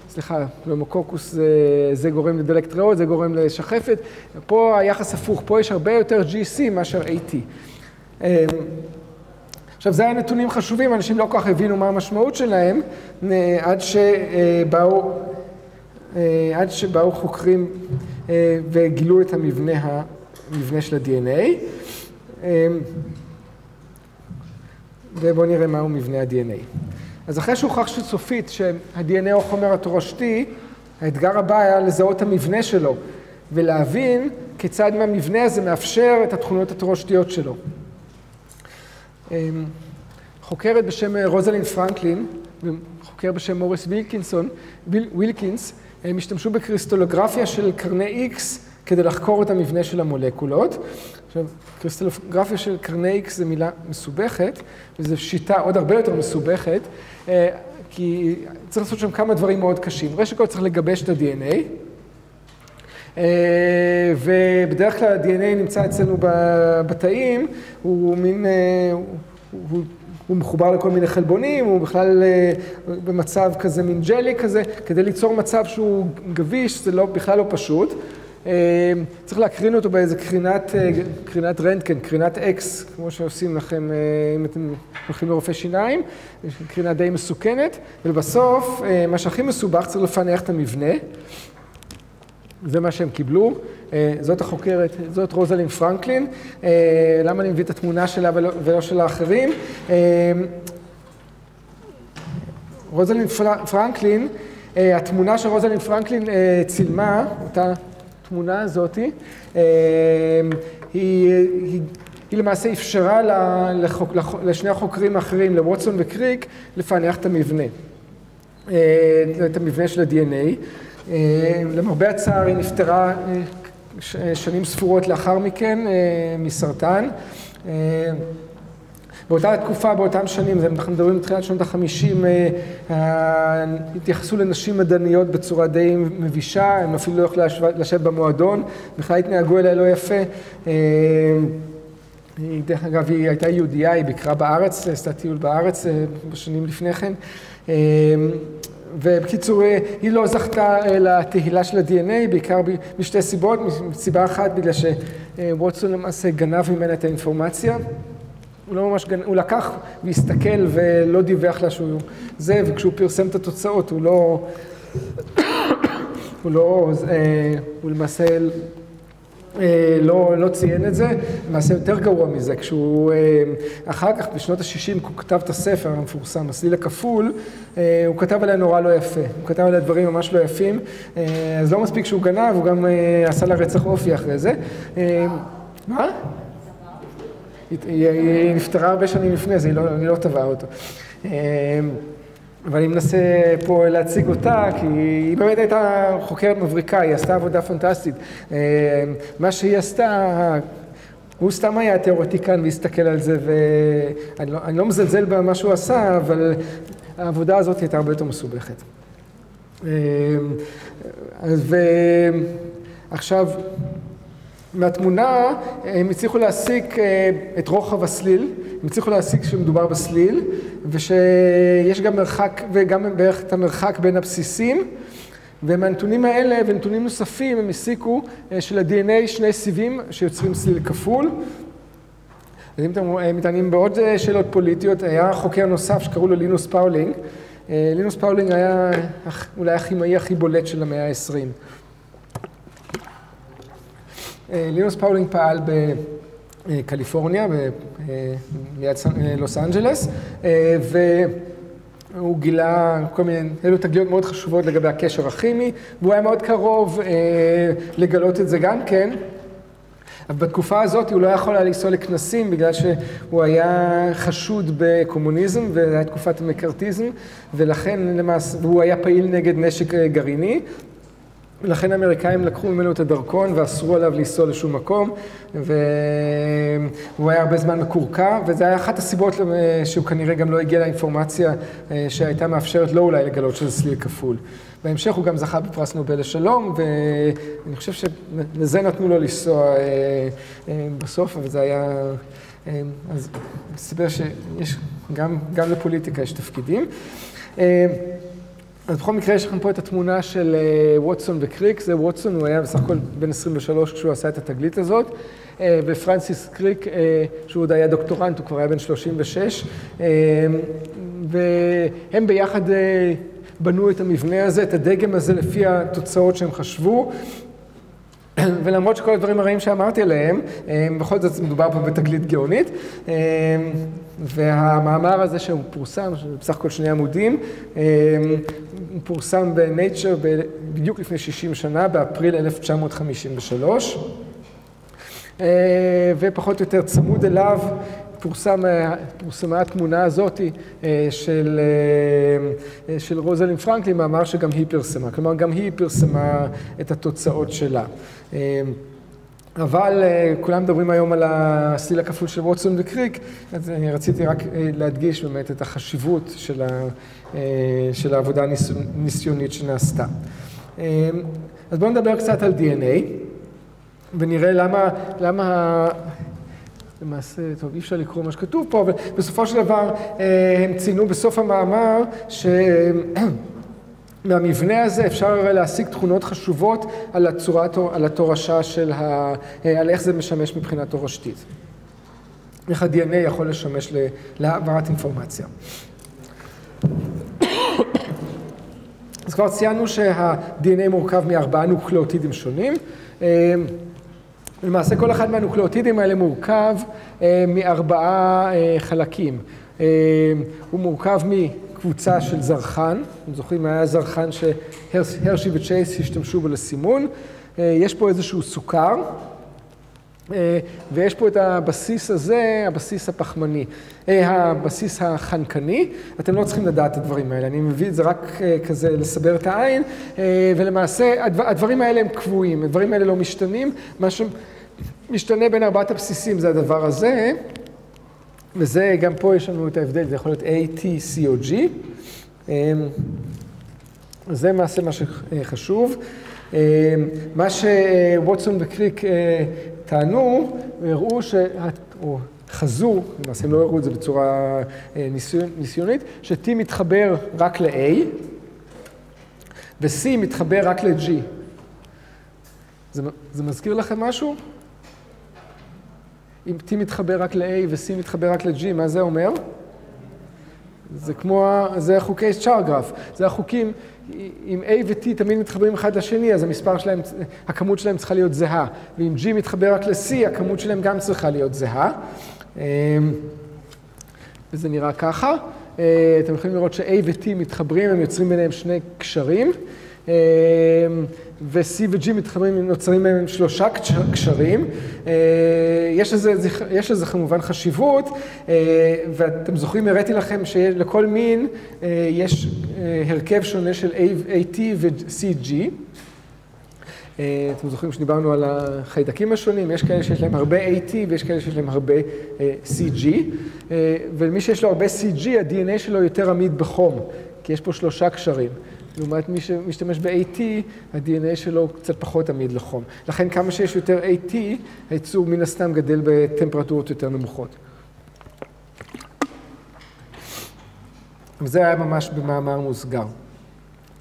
סליחה, פלומוקוקוס זה, זה גורם לדלקת ריאות, זה גורם לשחפת, פה היחס הפוך, פה יש הרבה יותר GC מאשר AT. עכשיו, זה היה נתונים חשובים, אנשים לא כל כך הבינו מה המשמעות שלהם, עד שבאו, עד שבאו חוקרים וגילו את המבנה, המבנה של ה-DNA. ובואו נראה מהו מבנה ה-DNA. אז אחרי שהוכח סופית שה-DNA הוא החומר התורשתי, האתגר הבא היה לזהות את המבנה שלו ולהבין כיצד מהמבנה הזה מאפשר את התכונות התורשתיות שלו. חוקרת בשם רוזלין פרנקלין וחוקר בשם מוריס וילקינסון, וילקינס, הם השתמשו בקריסטולוגרפיה של קרני X כדי לחקור את המבנה של המולקולות. עכשיו, קריסטולוגרפיה של קרני X זו מילה מסובכת, וזו שיטה עוד הרבה יותר מסובכת, כי צריך לעשות שם כמה דברים מאוד קשים. ראשית כל צריך לגבש את ה-DNA, ובדרך כלל ה-DNA נמצא אצלנו בתאים, הוא מין, הוא, הוא מחובר לכל מיני חלבונים, הוא בכלל במצב כזה, מין ג'לי כזה, כדי ליצור מצב שהוא גביש, זה לא, בכלל לא פשוט. צריך להקרין אותו באיזה קרינת, קרינת רנטקן, קרינת אקס, כמו שעושים לכם אם אתם הולכים לרופא שיניים, קרינה די מסוכנת, ובסוף, מה שהכי מסובך, צריך לפענח את המבנה. זה מה שהם קיבלו, זאת החוקרת, זאת רוזלין פרנקלין. למה אני מביא את התמונה שלה ולא, של האחרים? רוזלין פרנקלין, התמונה שרוזלין פרנקלין צילמה, אותה תמונה הזאתי, היא, היא היא למעשה אפשרה לחוק, לשני החוקרים האחרים, לווטסון וקריק, לפענח את המבנה, את המבנה של ה-DNA. למרבה הצער היא נפטרה שנים ספורות לאחר מכן מסרטן. באותה תקופה, באותם שנים, אנחנו מדברים בתחילת שנות החמישים, אה, התייחסו לנשים מדעניות בצורה די מבישה, הם אפילו לא יכלו לשבת במועדון, בכלל התנהגו אליה לא יפה. אה, דרך אגב, היא הייתה יהודייה, היא ביקרה בארץ, עשתה טיול בארץ אה, בשנים לפני כן. ובקיצור, היא לא זכתה לתהילה של ה-DNA, בעיקר משתי סיבות, מסיבה אחת, בגלל שווטסון למעשה גנב ממנה את האינפורמציה. הוא לא ממש, גנ... הוא לקח והסתכל ולא דיווח לה שהוא זה, וכשהוא פרסם את התוצאות הוא לא, הוא לא, אה, הוא למעשה אה, לא, לא ציין את זה, למעשה יותר גרוע מזה, כשהוא אה, אחר כך בשנות ה-60, הוא כתב את הספר המפורסם, הסליל הכפול, הוא כתב עליה נורא לא יפה, הוא כתב עליה דברים ממש לא יפים, אז לא מספיק שהוא גנב, הוא גם עשה לה רצח אופי אחרי זה. מה? היא נפטרה הרבה שנים לפני זה, היא לא, היא לא טבעה אותו. אמ, אבל אני מנסה פה להציג אותה, כי היא באמת הייתה חוקרת מבריקה, היא עשתה עבודה פנטסטית. אמ, מה שהיא עשתה, הוא סתם היה תיאורטיקן והסתכל על זה, ואני לא, לא מזלזל במה שהוא עשה, אבל העבודה הזאת הייתה הרבה יותר מסובכת. ועכשיו, מהתמונה הם הצליחו להסיק אה, את רוחב הסליל, הם הצליחו להסיק שמדובר בסליל, ושיש גם מרחק, וגם בערך את המרחק בין הבסיסים, ומהנתונים האלה ונתונים נוספים הם הסיקו אה, של-DNA שני סיבים שיוצרים סליל כפול. אז אם אתם אה, מתעניינים בעוד שאלות פוליטיות, היה חוקר נוסף שקראו לו לינוס פאולינג. לינוס פאולינג היה אולי הכימאי הכי בולט של המאה ה-20. אה, לינוס פאולינג פעל בקליפורניה, ליד אה, לוס אנג'לס, אה, והוא גילה כל מיני, אלו תגליות מאוד חשובות לגבי הקשר הכימי, והוא היה מאוד קרוב לגלות את זה גם כן. אבל בתקופה הזאת הוא לא יכול היה לנסוע לכנסים בגלל שהוא היה חשוד בקומוניזם והיה תקופת המקארתיזם ולכן למעשה, והוא היה פעיל נגד נשק גרעיני ולכן האמריקאים לקחו ממנו את הדרכון ואסרו עליו לנסוע לשום מקום, והוא היה הרבה זמן מקורקע, וזו הייתה אחת הסיבות שהוא כנראה גם לא הגיע לאינפורמציה אה, שהייתה מאפשרת לו אולי לגלות שזה סליל כפול. בהמשך הוא גם זכה בפרס נובל לשלום, ואני חושב שלזה נתנו לו לנסוע אה, אה, בסוף, אבל זה היה... אז מסתבר שיש, גם, גם לפוליטיקה יש תפקידים. אז בכל מקרה יש לכם פה את התמונה של אה, ווטסון וקריק, זה ווטסון, הוא היה בסך הכל בן 23 כשהוא עשה את התגלית הזאת, אה, ופרנסיס קריק, אה, שהוא עוד היה דוקטורנט, הוא כבר היה בן 36, והם ביחד בנו את המבנה הזה, את הדגם הזה לפי התוצאות שהם חשבו. ולמרות שכל הדברים הרעים שאמרתי עליהם, בכל זאת מדובר פה בתגלית גאונית. והמאמר הזה שהוא פורסם, בסך הכל שני עמודים, הוא פורסם ב-Nature בדיוק לפני 60 שנה, באפריל 1953, אה, ופחות או יותר צמוד אליו פורסם, פורסמה התמונה הזאת אה, של, אה, של רוזלין פרנקלין, מאמר שגם היא פרסמה. כלומר, גם היא פרסמה את התוצאות שלה. אבל כולם מדברים היום על הסליל הכפול של ווטסון וקריק, אז אני רציתי רק להדגיש באמת את החשיבות של, ה, של העבודה הניסיונית שנעשתה. אז בואו נדבר קצת על DNA, ונראה למה, למה למעשה, טוב, אי אפשר לקרוא מה שכתוב פה, אבל בסופו של דבר הם ציינו בסוף המאמר ש... מהמבנה הזה אפשר להשיג תכונות חשובות על הצורה, על התורשה של ה... על איך זה משמש מבחינה תורשתית. איך ה-DNA יכול לשמש להעברת אינפורמציה. אז כבר ציינו שה-DNA מורכב מארבעה נוקלאוטידים שונים. למעשה כל אחד מהנוקלאוטידים האלה מורכב מארבעה חלקים. הוא מורכב קבוצה של זרחן, אתם זוכרים, היה זרחן שהרשי וצ'ייס השתמשו בו לסימון. אה, יש פה איזשהו סוכר, ויש פה את הבסיס הזה, הבסיס הפחמני, הבסיס החנקני. אתם לא צריכים לדעת את הדברים האלה, אני מביא את זה רק כזה לסבר את העין, ולמעשה הדברים האלה הם קבועים, הדברים האלה לא משתנים. מה שמשתנה בין ארבעת הבסיסים זה הדבר הזה, וזה, גם פה יש לנו את ההבדל, זה יכול להיות A, T, C או G. זה למעשה מה שחשוב. מה שווטסון וקריק טענו, הראו, ש... או חזו, למעשה הם לא הראו את זה בצורה ניסיונית, ש-T מתחבר רק ל-A, ו-C מתחבר רק ל-G. זה, זה מזכיר לכם משהו? אם T מתחבר רק ל-A ו-C מתחבר רק ל-G, מה זה אומר? זה כמו, זה חוקי צ'ארגרף, זה החוקים, אם A ו-T תמיד מתחברים אחד לשני, אז המספר שלהם, הכמות שלהם צריכה להיות זהה. ואם G מתחבר רק ל-C, הכמות שלהם גם צריכה להיות זהה. אמ, וזה נראה ככה. אה, אתם יכולים לראות ש-A ו-T מתחברים, הם יוצרים ביניהם שני קשרים. אמ, ו-C ו-G מתחברים, נוצרים מהם שלושה קשרים. אה, יש לזה, יש לזה כמובן חשיבות, אה, ואתם זוכרים, הראיתי לכם שלכל מין אה, יש הרכב שונה של AT ו-CG. אתם זוכרים שדיברנו על החיידקים השונים, יש כאלה שיש להם הרבה AT ויש כאלה שיש להם הרבה CG, ומי שיש לו הרבה CG, ה-DNA שלו יותר עמיד בחום, כי יש פה שלושה קשרים. לעומת מי שמשתמש ב-AT, ה-DNA שלו קצת פחות עמיד לחום. לכן כמה שיש יותר AT, הייצור מן הסתם גדל בטמפרטורות יותר נמוכות. וזה היה ממש במאמר מוסגר.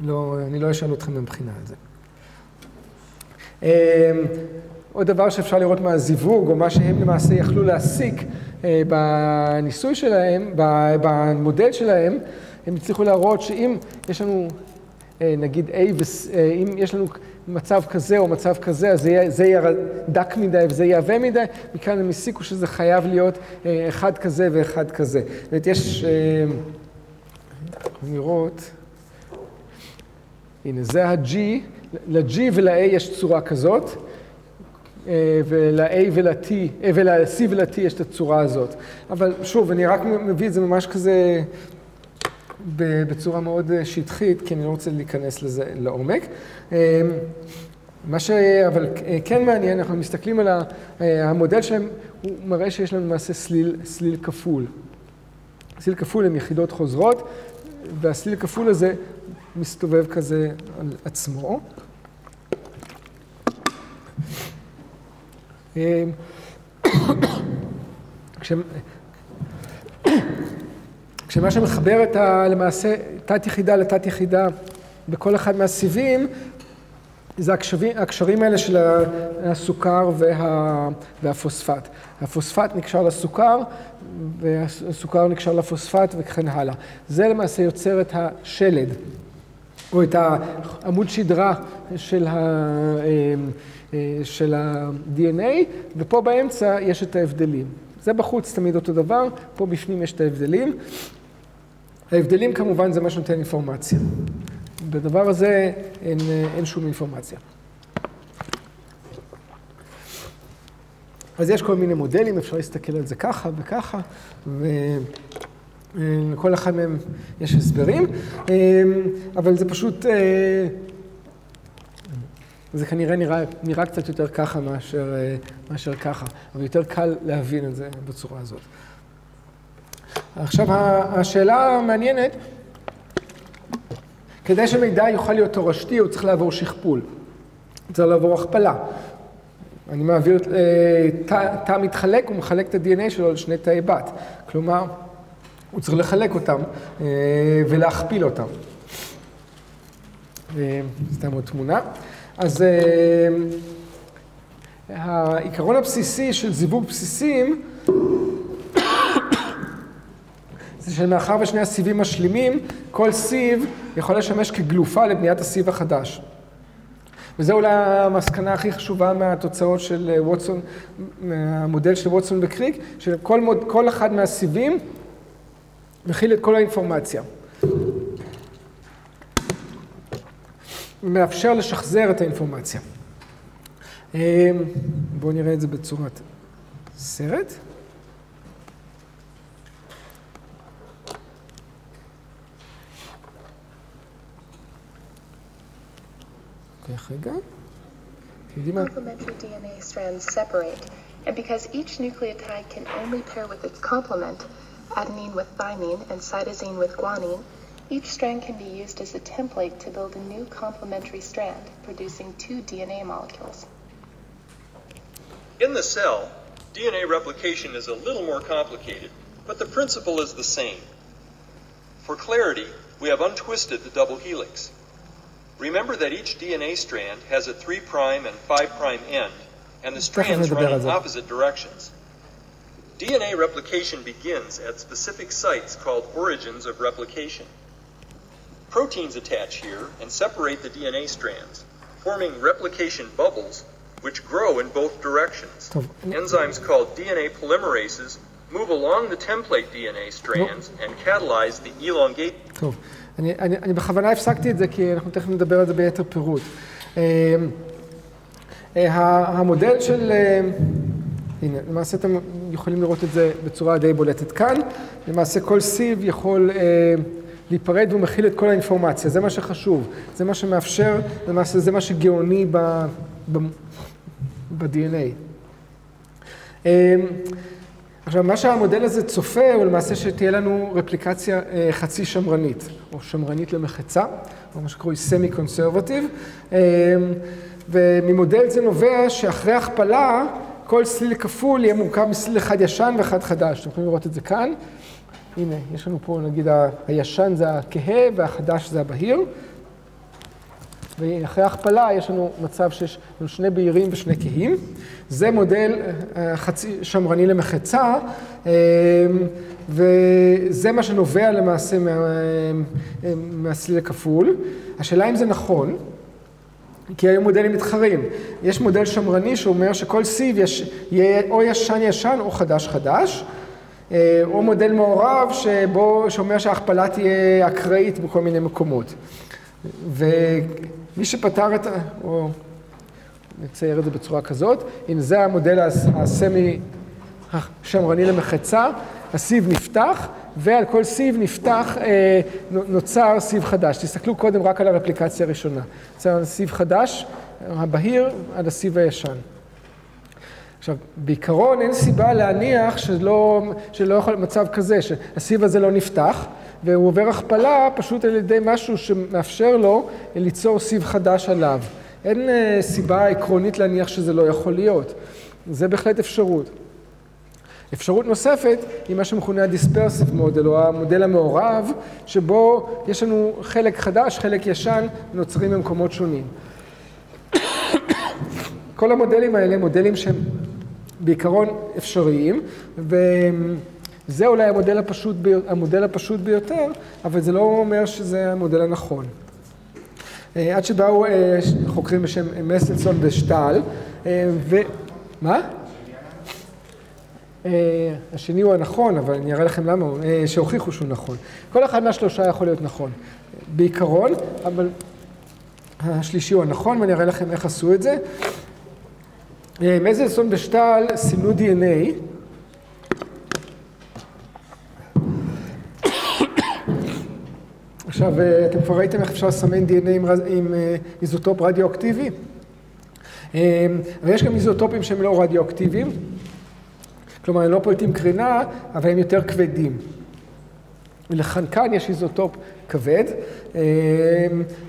לא, אני לא אשאל אתכם מבחינה על זה. אמ, עוד דבר שאפשר לראות מהזיווג, או מה שהם למעשה יכלו להסיק אה, בניסוי שלהם, במודל שלהם, הם הצליחו להראות שאם יש לנו נגיד A, אה, אם יש לנו מצב כזה או מצב כזה, אז זה יהיה דק מדי וזה יהיה עבה מדי, מכאן הם הסיקו שזה חייב להיות אה, אחד כזה ואחד כזה. זאת אומרת, יש, לראות, הנה זה ה-G, ל-G ול-A יש צורה כזאת, ול-A ול-T, ול-C ול-T יש את הצורה הזאת. אבל שוב, אני רק מביא את זה ממש כזה בצורה מאוד אה, שטחית, כי אני לא רוצה להיכנס לזה לעומק. אה, מה שאבל אה, כן מעניין, אנחנו מסתכלים על המודל שלהם, הוא מראה שיש לנו למעשה סליל, סליל כפול. סליל כפול הם יחידות חוזרות, והסליל הכפול הזה מסתובב כזה על עצמו. כשהם כשמה שמחבר את ה... למעשה תת יחידה לתת יחידה בכל אחד מהסיבים, זה הקשרים, הקשרים האלה של הסוכר וה, והפוספט. הפוספט נקשר לסוכר, והסוכר נקשר לפוספט וכן הלאה. זה למעשה יוצר את השלד, או את העמוד שדרה של, ה, אה, של ה-DNA, ופה באמצע יש את ההבדלים. זה בחוץ תמיד אותו דבר, פה בפנים יש את ההבדלים. ההבדלים כמובן זה מה שנותן אינפורמציה. בדבר הזה אין, אין שום אינפורמציה. אז יש כל מיני מודלים, אפשר להסתכל על זה ככה וככה, ולכל אחד מהם יש הסברים, אבל זה פשוט, זה כנראה נראה, נראה קצת יותר ככה מאשר, מאשר ככה, אבל יותר קל להבין את זה בצורה הזאת. עכשיו, השאלה המעניינת, כדי שמידע יוכל להיות תורשתי, הוא צריך לעבור שכפול. צריך לעבור הכפלה. אני מעביר, אה, תא מתחלק, הוא מחלק את ה-DNA שלו לשני תאי בת. כלומר, הוא צריך לחלק אותם אה, ולהכפיל אותם. אה, סתם עוד תמונה. אז העיקרון הבסיסי של זיווג בסיסים זה שמאחר ושני הסיבים משלימים, כל סיב יכול לשמש כגלופה לבניית הסיב החדש. וזו אולי המסקנה הכי חשובה מהתוצאות של ווטסון, מהמודל של ווטסון וקריק, שכל אחד מהסיבים מכיל את כל האינפורמציה. מאפשר לשחזר את האינפורמציה. בואו נראה את זה בצורת סרט. Complementary DNA strands separate, and because each nucleotide can only pair with its complement, adenine with thymine and cytosine with guanine, each strand can be used as a template to build a new complementary strand, producing two DNA molecules. In the cell, DNA replication is a little more complicated, but the principle is the same. For clarity, we have untwisted the double helix. Remember that each DNA strand has a 3' and 5' end, and the strands run in opposite directions. DNA replication begins at specific sites called origins of replication. Proteins attach here and separate the DNA strands, forming replication bubbles which grow in both directions. Enzymes called DNA polymerases move along the template DNA strands and catalyze the elongate. אני, אני, אני בכוונה הפסקתי את זה כי אנחנו תכף נדבר על זה ביתר פירוט. המודל של, הנה, למעשה אתם יכולים לראות את זה בצורה די בולטת כאן. למעשה כל סיב יכול להיפרד והוא מכיל את כל האינפורמציה, זה מה שחשוב, זה מה שמאפשר, למעשה זה מה שגאוני ב-DNA. עכשיו, מה שהמודל הזה צופה הוא למעשה שתהיה לנו רפליקציה חצי שמרנית, או שמרנית למחצה, או מה שקרוי סמי קונסרבטיב, וממודל זה נובע שאחרי הכפלה, כל סליל כפול יהיה מורכב מסליל אחד ישן ואחד חדש. אתם יכולים לראות את זה כאן. הנה, יש לנו פה, נגיד, הישן זה הכהה והחדש זה הבהיר. ואחרי הכפלה יש לנו מצב שיש לנו שני בהירים ושני כהים. זה מודל חצי שמרני למחצה, וזה מה שנובע למעשה מה, מהסליל הכפול. השאלה אם זה נכון, כי היו מודלים מתחרים. יש מודל שמרני שאומר שכל סיב יש, יהיה או ישן ישן או חדש חדש, או מודל מעורב שבו, שאומר שההכפלה תהיה אקראית בכל מיני מקומות. ומי שפתר את ה... או נצייר את זה בצורה כזאת, הנה זה המודל הסמי שמרני למחצה, הסיב נפתח, ועל כל סיב נפתח, נוצר סיב חדש. תסתכלו קודם רק על הרפליקציה הראשונה. נוצר סיב חדש, הבהיר, עד הסיב הישן. עכשיו, בעיקרון אין סיבה להניח שלא, שלא יכול להיות מצב כזה, שהסיב הזה לא נפתח, והוא עובר הכפלה פשוט על ידי משהו שמאפשר לו ליצור סיב חדש עליו. אין סיבה עקרונית להניח שזה לא יכול להיות. זה בהחלט אפשרות. אפשרות נוספת היא מה שמכונה ה-dispersive model, או המודל המעורב, שבו יש לנו חלק חדש, חלק ישן, נוצרים במקומות שונים. כל המודלים האלה הם מודלים שהם בעיקרון אפשריים, וזה אולי המודל הפשוט, המודל הפשוט ביותר, אבל זה לא אומר שזה המודל הנכון. עד שבאו חוקרים בשם מסלסון ושטל, ו... מה? השני הוא הנכון, אבל אני אראה לכם למה, שהוכיחו שהוא נכון. כל אחד מהשלושה יכול להיות נכון, בעיקרון, אבל השלישי הוא הנכון, ואני אראה לכם איך עשו את זה. מזלסון ושטל סימנו DNA. עכשיו, אתם כבר ראיתם איך אפשר לסמן DNA עם, עם איזוטופ רדיואקטיבי? אבל יש גם איזוטופים שהם לא רדיואקטיביים, כלומר הם לא פולטים קרינה, אבל הם יותר כבדים. לחנקן יש איזוטופ כבד,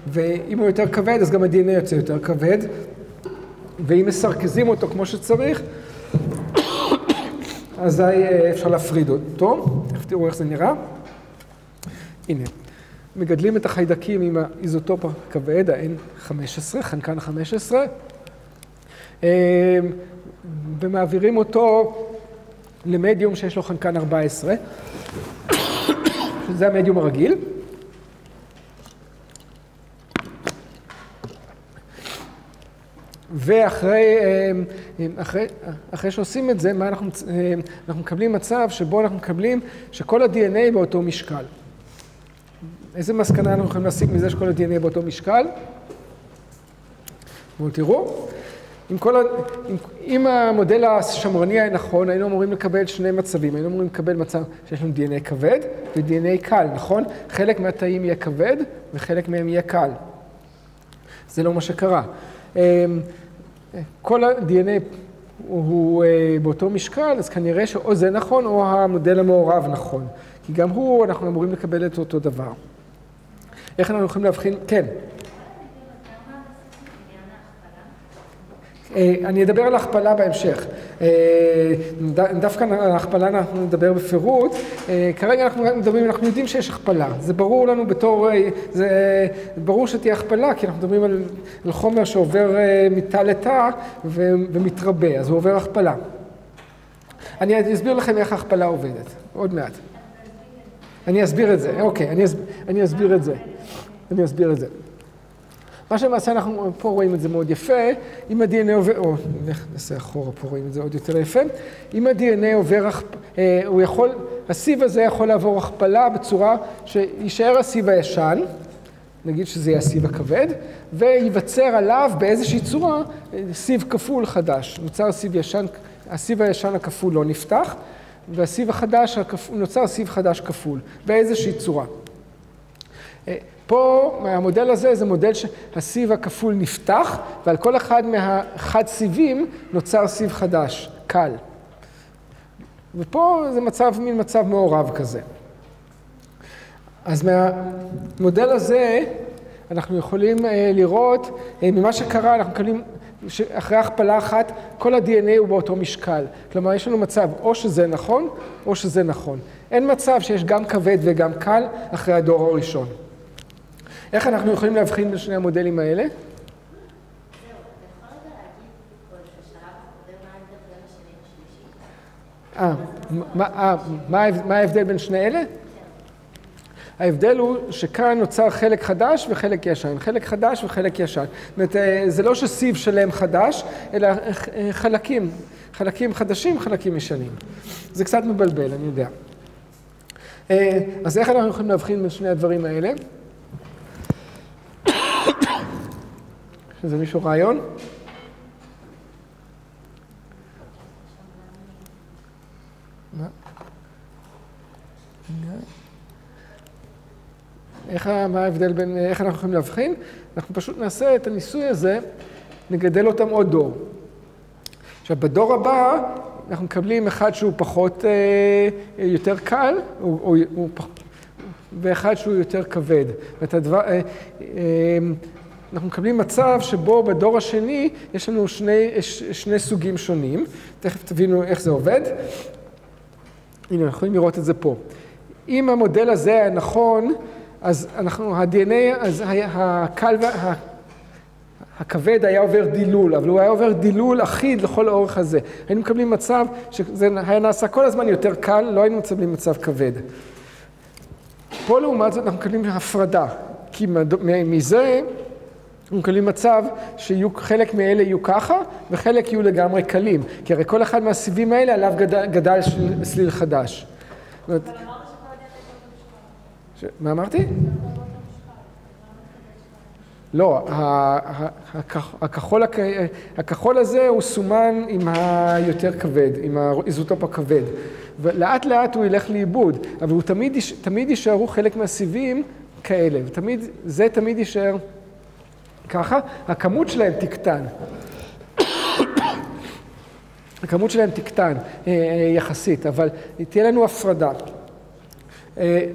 ואם הוא יותר כבד, אז גם ה-DNA יוצא יותר כבד. ואם מסרכזים אותו כמו שצריך, אזי אפשר להפריד אותו. תכף תראו איך זה נראה. הנה, מגדלים את החיידקים עם האיזוטופ הכבד, ה-N15, חנקן 15, ומעבירים אותו למדיום שיש לו חנקן 14, שזה המדיום הרגיל. ואחרי אחרי, אחרי שעושים את זה, מה אנחנו, אנחנו מקבלים מצב שבו אנחנו מקבלים שכל ה-DNA באותו משקל. איזה מסקנה אנחנו יכולים להסיק מזה שכל ה-DNA באותו משקל? בואו תראו. אם, כל. אם, אם המודל השמרני היה נכון, היינו אמורים לקבל שני מצבים. היינו אמורים לקבל מצב שיש לנו DNA כבד ו-DNA קל, נכון? חלק מהתאים יהיה כבד וחלק מהם יהיה קל. זה לא מה שקרה. אמ, כל ה-DNA הוא, הוא אה, באותו משקל, אז כנראה שאו זה נכון או המודל המעורב נכון. כי גם הוא, אנחנו אמורים לקבל את אותו דבר. איך אנחנו יכולים להבחין? כן. אה, אני אדבר על הכפלה בהמשך. אה, דווקא על הכפלה אנחנו נדבר בפירוט. אה, כרגע אנחנו מדברים, אנחנו יודעים שיש הכפלה. זה ברור לנו בתור, זה ברור שתהיה הכפלה, כי אנחנו מדברים על, על חומר שעובר מתא לתא ומתרבה, אז הוא עובר הכפלה. אני אסביר לכם איך ההכפלה עובדת, עוד מעט. אני אסביר את זה, אוקיי, אני אסביר, אני אסביר את זה. אני אסביר את זה. מה שלמעשה אנחנו פה רואים את זה מאוד יפה, אם ה-DNA עובר, או נעשה אחורה, פה רואים את זה עוד יותר יפה, אם ה-DNA עובר, אה, הוא יכול, הסיב הזה יכול לעבור הכפלה בצורה שיישאר הסיב הישן, נגיד שזה יהיה הסיב הכבד, וייווצר עליו באיזושהי צורה אה, סיב כפול חדש. נוצר סיב ישן, הסיב הישן הכפול לא נפתח, והסיב החדש, נוצר סיב חדש כפול, באיזושהי צורה. אה, פה, המודל הזה זה מודל שהסיב הכפול נפתח, ועל כל אחד מהחד סיבים נוצר סיב חדש, קל. ופה זה מצב, מין מצב מעורב כזה. אז מהמודל הזה אנחנו יכולים אה, לראות, אה, ממה שקרה, אנחנו מקבלים, אחרי הכפלה אחת, כל ה-DNA הוא באותו משקל. כלומר, יש לנו מצב או שזה נכון, או שזה נכון. אין מצב שיש גם כבד וגם קל אחרי הדור הראשון. איך אנחנו יכולים להבחין בין שני המודלים האלה? אה, מה ההבדל בין שני אלה? ההבדל הוא שכאן נוצר חלק חדש וחלק ישן, חלק חדש וחלק ישן. זאת אומרת, אה, זה לא שסיב שלם חדש, אלא אה, חלקים, חלקים חדשים, חלקים ישנים. זה קצת מבלבל, אני יודע. אז איך אנחנו יכולים להבחין בין שני הדברים האלה? יש לזה מישהו רעיון? איך, מה ההבדל בין, איך אנחנו יכולים להבחין? אנחנו פשוט נעשה את הניסוי הזה, נגדל אותם עוד דור. עכשיו, בדור הבא אנחנו מקבלים אחד שהוא פחות, אה, יותר קל, או, או, או, ואחד שהוא יותר כבד. ואת הדבר, אה, אה, אנחנו מקבלים מצב שבו בדור השני יש לנו שני, שני סוגים שונים. תכף תבינו איך זה עובד. הנה, אנחנו יכולים לראות את זה פה. אם המודל הזה היה נכון, אז אנחנו, ה-DNA, אז הקל. הכבד היה עובר דילול, אבל הוא היה עובר דילול אחיד לכל האורך הזה. היינו מקבלים מצב שזה היה נעשה כל הזמן יותר קל, לא היינו מקבלים מצב כבד. פה לעומת זאת אנחנו מקבלים הפרדה, כי מזה אנחנו מקבלים מצב שחלק מאלה יהיו ככה וחלק יהיו לגמרי קלים, כי הרי כל אחד מהסיבים האלה עליו גדל, גדל סליל חדש. מה אמרתי? לא, הכחול, הכחול הזה הוא סומן עם היותר כבד, עם האיזוטופ הכבד. ולאט לאט הוא ילך לאיבוד, אבל הוא תמיד, תמיד יישארו חלק מהסיבים כאלה, ותמיד, זה תמיד יישאר ככה, הכמות שלהם תקטן. הכמות שלהם תקטן אה, אה, יחסית, אבל תהיה לנו הפרדה. אה, אני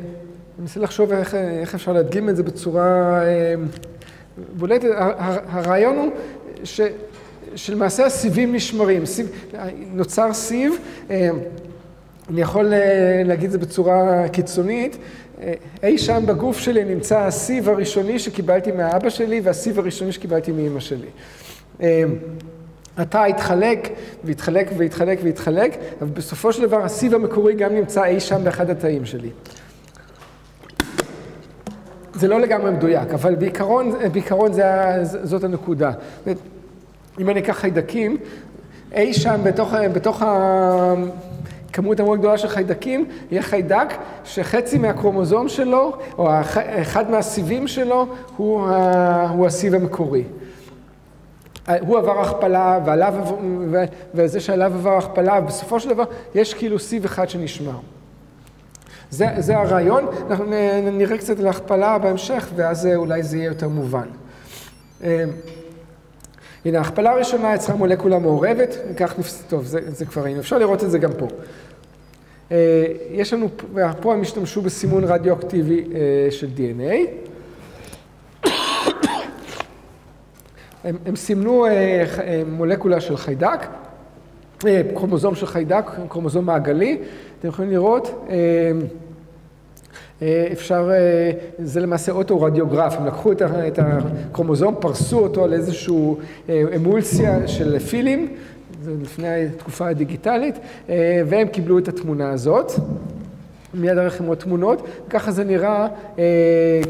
מנסה לחשוב איך, איך אפשר להדגים את זה בצורה בולטת. הרעיון הוא ש, שלמעשה הסיבים נשמרים. סיב, נוצר סיב, אני יכול להגיד את זה בצורה קיצונית, אי שם בגוף שלי נמצא הסיב הראשוני שקיבלתי מהאבא שלי והסיב הראשוני שקיבלתי מאמא שלי. התא התחלק והתחלק והתחלק והתחלק, אבל בסופו של דבר הסיב המקורי גם נמצא אי שם באחד התאים שלי. זה לא לגמרי מדויק, אבל בעיקרון, בעיקרון זה, זאת הנקודה. אם אני אקח חיידקים, אי שם בתוך, בתוך הכמות המאוד גדולה של חיידקים, יהיה חיידק שחצי מהקרומוזום שלו, או אחד מהסיבים שלו, הוא, הוא הסיב המקורי. הוא עבר הכפלה, ועליו, וזה שעליו עבר הכפלה, בסופו של דבר יש כאילו סיב אחד שנשמר. זה, זה הרעיון, אנחנו נראה קצת על ההכפלה בהמשך, ואז אולי זה יהיה יותר מובן. הנה, ההכפלה הראשונה יצרה מולקולה מעורבת, וכך נפס... טוב, זה, זה כבר ראינו, אפשר לראות את זה גם פה. יש לנו, פה הם השתמשו בסימון רדיואקטיבי של DNA. הם, הם סימנו מולקולה של חיידק, קרומוזום של חיידק, קרומוזום מעגלי, אתם יכולים לראות. אפשר, זה למעשה אוטו-רדיוגרף, הם לקחו את הקרומוזום, פרסו אותו על איזושהי אמולסיה של פילים, זה לפני התקופה הדיגיטלית, והם קיבלו את התמונה הזאת. מיד הרי לכם עוד תמונות, ככה זה נראה,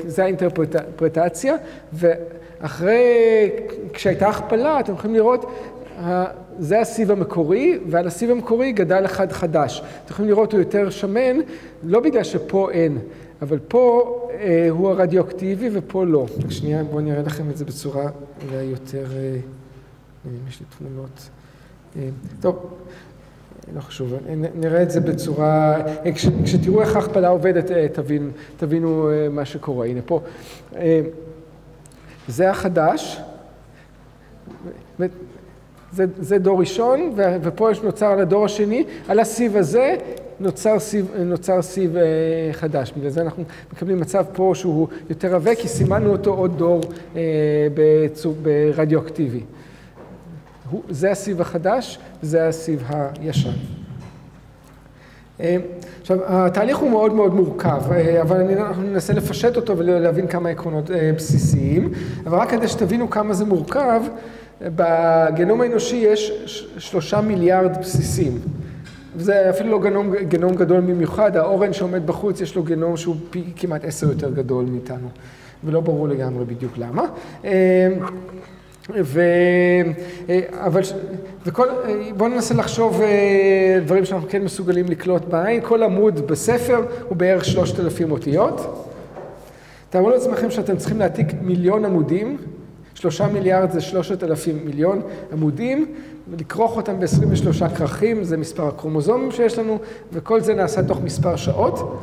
זה האינטרפרטציה, ואחרי, כשהייתה הכפלה, אתם יכולים לראות, זה הסיב המקורי, ועל הסיב המקורי גדל אחד חדש. אתם יכולים לראות, הוא יותר שמן, לא בגלל שפה אין, אבל פה אה, הוא הרדיואקטיבי ופה לא. שנייה, בואו נראה לכם את זה בצורה אולי יותר, אה, יש לי תמונות. אה, טוב, לא חשוב, נראה את זה בצורה, כש, כשתראו איך ההכפלה עובדת, תבין, תבינו מה שקורה. הנה פה, זה החדש. זה, זה דור ראשון, ופה יש נוצר על הדור השני, על הסיב הזה נוצר סיב, נוצר סיב חדש. בגלל זה אנחנו מקבלים מצב פה שהוא יותר עבה, כי סימנו אותו עוד דור אה, ברדיואקטיבי. זה הסיב החדש, זה הסיב הישן. עכשיו, התהליך הוא מאוד מאוד מורכב, אבל אנחנו ננסה לפשט אותו ולהבין כמה עקרונות בסיסיים, אבל רק כדי שתבינו כמה זה מורכב, בגנום האנושי יש שלושה מיליארד בסיסים. וזה אפילו לא גנום, גנום גדול במיוחד, האורן שעומד בחוץ יש לו גנום שהוא פי כמעט עשר יותר גדול מאיתנו, ולא ברור לגמרי בדיוק למה. ו... אבל... וכל... בואו ננסה לחשוב דברים שאנחנו כן מסוגלים לקלוט בעין. כל עמוד בספר הוא בערך שלושת אלפים אותיות. תארו לעצמכם שאתם צריכים להעתיק מיליון עמודים שלושה מיליארד זה שלושת אלפים מיליון עמודים, ולכרוך אותם ב-23 כרכים, זה מספר הקרומוזומים שיש לנו, וכל זה נעשה תוך מספר שעות.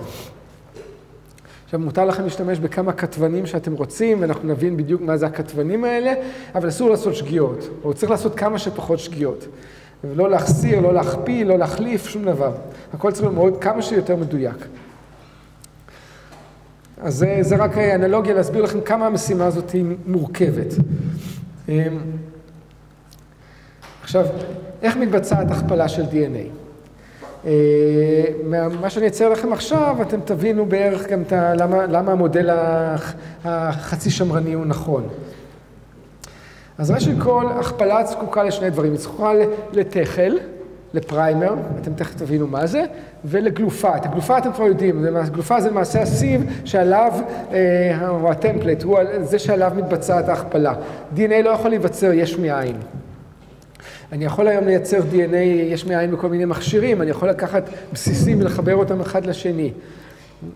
עכשיו, מותר לכם להשתמש בכמה כתבנים שאתם רוצים, ואנחנו נבין בדיוק מה זה הכתבנים האלה, אבל אסור לעשות שגיאות, או צריך לעשות כמה שפחות שגיאות. ולא להחסיר, לא להכפיל, לא להחליף, שום דבר. הכל צריך להיות מאוד, כמה שיותר מדויק. אז זה, זה רק אנלוגיה להסביר לכם כמה המשימה הזאת היא מורכבת. אמ, עכשיו, איך מתבצעת הכפלה של DNA? אה, מה שאני אצייר לכם עכשיו, אתם תבינו בערך גם את ה, למה, למה המודל החצי שמרני הוא נכון. אז ראשית כל, הכפלה זקוקה לשני דברים. היא זקוקה לתכל, לפריימר, אתם תכף תבינו מה זה, ולגלופה. את הגלופה אתם כבר יודעים, גלופה זה למעשה הסיב שעליו, אה, או הטמפלט, הוא זה שעליו מתבצעת ההכפלה. DNA לא יכול להיווצר יש מאין. אני יכול היום לייצר DNA יש מאין בכל מיני מכשירים, אני יכול לקחת בסיסים ולחבר אותם אחד לשני.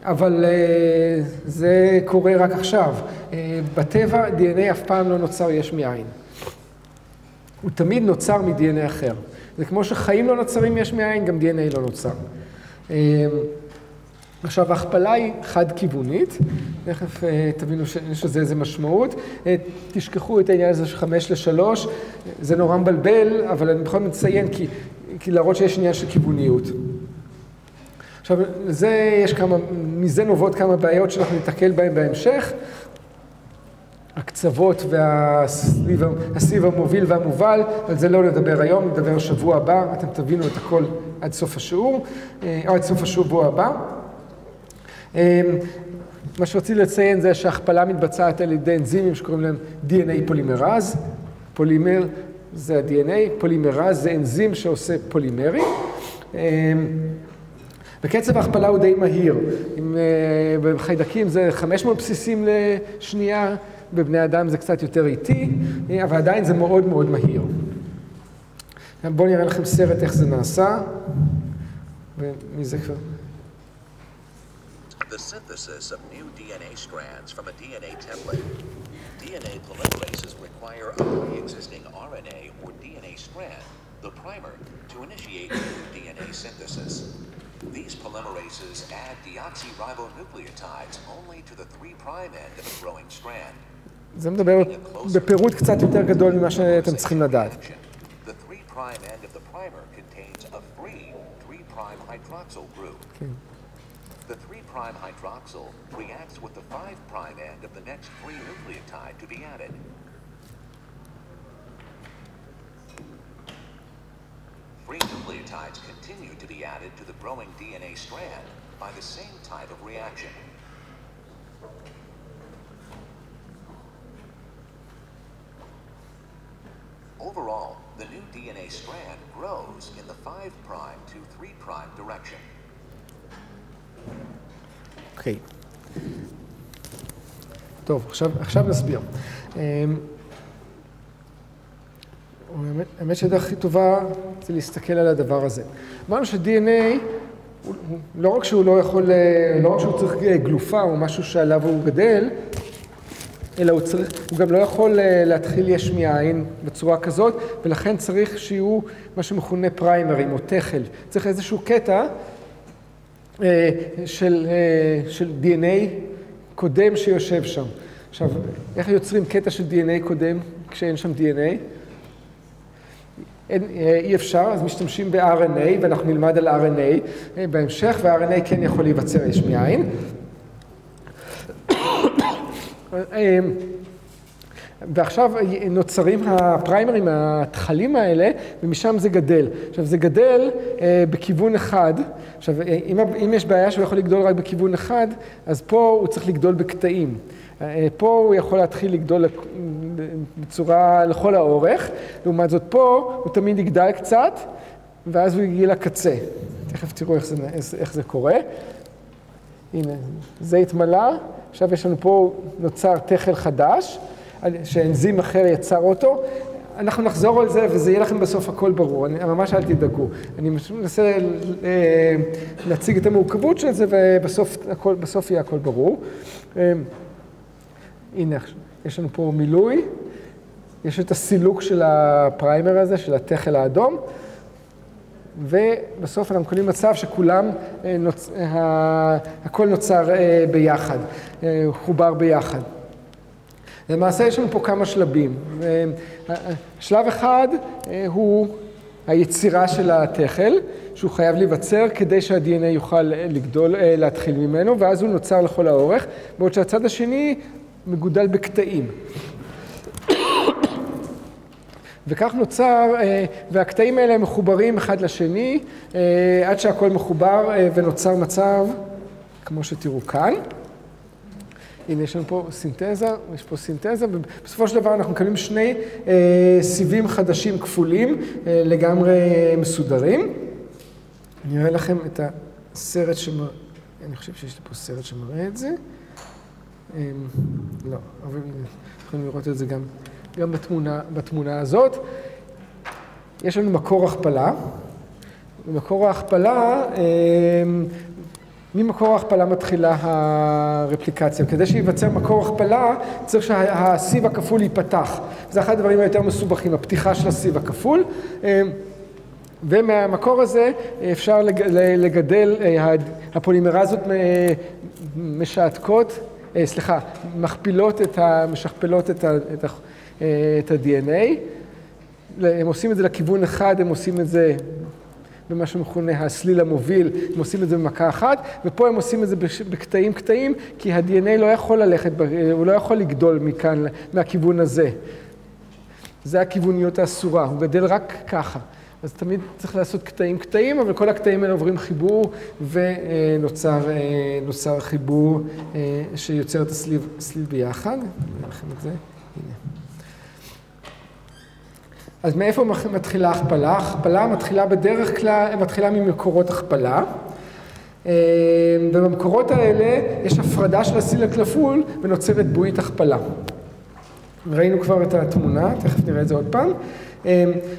אבל אה, זה קורה רק עכשיו. אה, בטבע DNA אף פעם לא נוצר יש מאין. הוא תמיד נוצר מ-DNA אחר. זה כמו שחיים לא נוצרים יש מאין, גם DNA לא נוצר. עכשיו, ההכפלה היא חד-כיוונית, תכף אה, תבינו שיש לזה איזה משמעות. אה, תשכחו את העניין הזה של חמש לשלוש, זה נורא מבלבל, אבל אני בכל זאת מציין כי, כי להראות שיש עניין של כיווניות. עכשיו, לזה יש כמה, מזה נובעות כמה בעיות שאנחנו ניתקל בהן בהמשך. הקצוות והסביב המוביל והמובל, על זה לא נדבר היום, נדבר שבוע הבא, אתם תבינו את הכל עד סוף השיעור, אה, או עד סוף השבוע הבא. אה, מה שרציתי לציין זה שהכפלה מתבצעת על ידי אנזימים שקוראים להם DNA פולימרז, פולימר זה ה-DNA, פולימרז זה אנזים שעושה פולימרי. וקצב ההכפלה הוא די מהיר. עם, בחיידקים זה 500 בסיסים לשנייה, בבני אדם זה קצת יותר איטי, אבל עדיין זה מאוד מאוד מהיר. בואו נראה לכם סרט איך זה נעשה, ומי זה כבר? The synthesis of new DNA strands from a DNA template DNA polymerases require a pre-existing RNA or DNA strand, the primer, to initiate new DNA synthesis. These polymerases add deoxyribonucleotides only to the 3' end of a growing strand. זה מדבר בפירוט קצת יותר גדול ממה שאתם צריכים לדעת. The 3' end of the primer contains a free 3' hydroxyl group. 3' hydroxyl reacts with the 5' prime end of the next free nucleotide to be added. Free nucleotides continue to be added to the growing DNA strand by the same type of reaction. Overall, the new DNA strand grows in the 5' to 3' direction. אוקיי. טוב, עכשיו, עכשיו נסביר. אמ, האמת, האמת שהדרך הכי טובה זה להסתכל על הדבר הזה. אמרנו ש-DNA, לא רק שהוא לא יכול, אה, לא רק שהוא צריך אה, גלופה או משהו שעליו הוא גדל, אלא הוא, צריך, הוא גם לא יכול אה, להתחיל יש מאין בצורה כזאת, ולכן צריך שיהיו מה שמכונה פריימרים או תכל. צריך איזשהו קטע של, אה, של DNA קודם שיושב שם. עכשיו, איך יוצרים קטע של DNA קודם כשאין שם DNA? אין, אה, אי אפשר, אז משתמשים ב-RNA, ואנחנו נלמד על RNA אה, בהמשך, וה-RNA כן יכול להיווצר יש מאין. אה, ועכשיו נוצרים הפריימרים, התכלים האלה, ומשם זה גדל. עכשיו, זה גדל אה, בכיוון אחד. עכשיו, אה, אם, אם יש בעיה שהוא יכול לגדול רק בכיוון אחד, אז פה הוא צריך לגדול בקטעים. אה, פה הוא יכול להתחיל לגדול בצורה לכל האורך, לעומת זאת פה הוא תמיד יגדל קצת, ואז הוא יגיע לקצה. תכף תראו איך זה, איך זה קורה. הנה, זה התמלא, עכשיו יש לנו פה, נוצר תכל חדש, שאנזים אחר יצר אותו. אנחנו נחזור על זה וזה יהיה לכם בסוף הכל ברור, אני, ממש אל תדאגו. אני מנסה אה, להציג את המורכבות של זה ובסוף הכל, בסוף יהיה הכל ברור. אה, הנה, יש לנו פה מילוי, יש את הסילוק של הפריימר הזה, של התכל האדום. ובסוף אנחנו מקבלים מצב שכולם, אה, נוצ... ה- הכל נוצר אה, ביחד, אה, חובר ביחד. למעשה יש לנו פה כמה שלבים. אה, שלב אחד אה, הוא היצירה של התכל, שהוא חייב להיווצר כדי שה-DNA יוכל לגדול, אה, להתחיל ממנו, ואז הוא נוצר לכל האורך, בעוד שהצד השני מגודל בקטעים. וכך נוצר, והקטעים האלה מחוברים אחד לשני, עד שהכל מחובר ונוצר מצב, כמו שתראו כאן. הנה, יש לנו פה סינתזה, יש פה סינתזה, ובסופו של דבר אנחנו מקבלים שני אה, סיבים חדשים כפולים, אה, לגמרי מסודרים. אני אראה לכם את הסרט שמראה, אני חושב שיש לי פה סרט שמראה את זה. אה, לא, אבל יכולים לראות את זה גם, גם בתמונה, בתמונה הזאת. יש לנו מקור הכפלה. במקור ההכפלה, אה, ממקור ההכפלה מתחילה הרפליקציה. כדי שייווצר מקור הכפלה, צריך שהסיב הכפול ייפתח. זה אחד הדברים היותר מסובכים, הפתיחה של הסיב הכפול. ומהמקור הזה אפשר לגדל, הפולימרזות משעתקות, סליחה, מכפילות את ה... משכפלות את ה... את ה... את ה-DNA. הם עושים את זה לכיוון אחד, הם עושים את זה במה שמכונה הסליל המוביל, הם עושים את זה במכה אחת, ופה הם עושים את זה בקטעים קטעים, כי ה-DNA לא יכול ללכת, הוא לא יכול לגדול מכאן, מהכיוון הזה. זה הכיווניות האסורה, הוא גדל רק ככה. אז תמיד צריך לעשות קטעים קטעים, אבל כל הקטעים האלה עוברים חיבור, ונוצר חיבור שיוצר את הסליב ביחד. אני אראה לכם את זה. הנה. אז מאיפה מתחילה הכפלה? הכפלה מתחילה בדרך כלל, מתחילה ממקורות הכפלה. ובמקורות האלה יש הפרדה של הסיל הכפול ונוצרת בועית הכפלה. ראינו כבר את התמונה, תכף נראה את זה עוד פעם.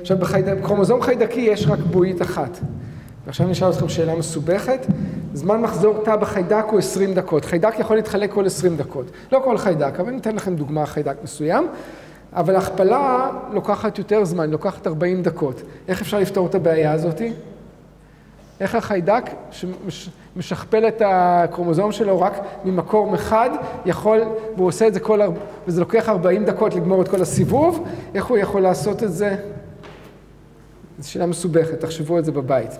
עכשיו, בכרומוזום חיידקי יש רק בועית אחת. ועכשיו נשאל אתכם שאלה מסובכת, זמן מחזור תא בחיידק הוא 20 דקות. חיידק יכול להתחלק כל 20 דקות. לא כל חיידק, אבל אני אתן לכם דוגמה חיידק מסוים. אבל הכפלה לוקחת יותר זמן, לוקחת 40 דקות. איך אפשר לפתור את הבעיה הזאת? איך החיידק שמשכפל את הקרומוזום שלו רק ממקור אחד, יכול, והוא עושה את זה כל, וזה לוקח 40 דקות לגמור את כל הסיבוב, איך הוא יכול לעשות את זה? זו שאלה מסובכת, תחשבו על זה בבית.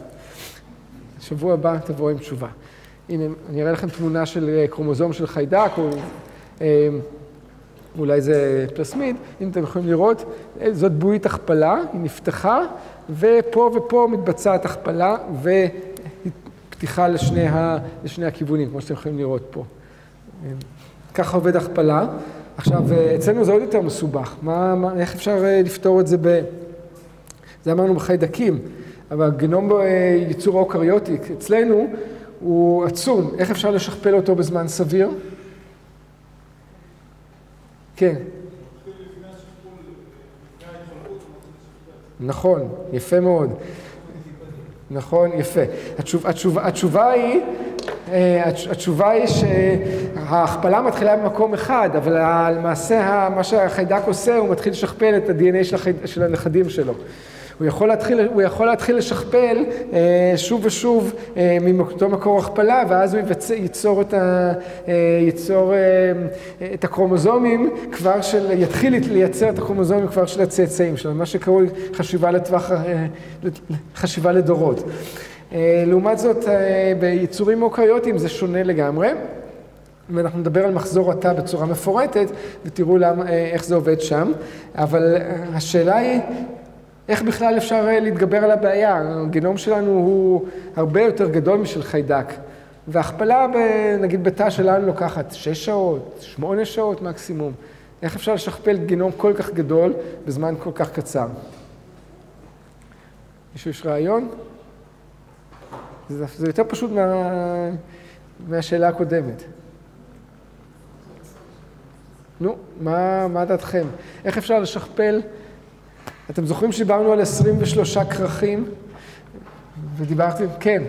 שבוע הבא תבואו עם תשובה. הנה, אני אראה לכם תמונה של אה, קרומוזום של חיידק, או אה, אולי זה פלסמיד, אם אתם יכולים לראות, אה, זאת בועית הכפלה, היא נפתחה, ופה ופה מתבצעת הכפלה ופתיחה לשני, ה, לשני הכיוונים, כמו שאתם יכולים לראות פה. ככה עובד הכפלה. עכשיו, אצלנו זה עוד יותר מסובך. מה, מה, איך אפשר לפתור את זה ב... זה אמרנו בחיידקים. אבל הגנום ביצור האוקריוטי אצלנו הוא עצום. איך אפשר לשכפל אותו בזמן סביר? כן. נכון, יפה מאוד. נכון, יפה. התשוב, התשוב, התשובה היא, אה, התשובה היא שההכפלה מתחילה במקום אחד, אבל למעשה מה שהחיידק עושה, הוא מתחיל לשכפל את ה-DNA של, הנכדים שלו. הוא יכול להתחיל, הוא יכול להתחיל לשכפל אה, שוב ושוב אה, מאותו מקור הכפלה, ואז הוא יבצע, ייצור, את, ה, אה, ייצור אה, את הקרומוזומים כבר של, יתחיל לייצר את הקרומוזומים כבר של הצאצאים שלו, מה שקרוי חשיבה לטווח, אה, חשיבה לדורות. אה, לעומת זאת, אה, ביצורים אוקריוטיים זה שונה לגמרי. ואנחנו נדבר על מחזור התא בצורה מפורטת, ותראו למה, אה, איך זה עובד שם. אבל השאלה היא, איך בכלל אפשר אה, להתגבר על הבעיה? הגנום שלנו הוא הרבה יותר גדול משל חיידק. והכפלה, נגיד בתא שלנו לוקחת שש שעות, שמונה שעות מקסימום. איך אפשר לשכפל גנום כל כך גדול בזמן כל כך קצר? מישהו יש רעיון? זה, זה יותר פשוט מה, מהשאלה הקודמת. נו, מה, מה דעתכם? איך אפשר לשכפל אתם זוכרים שדיברנו על 23 כרכים? ודיברתי, כן.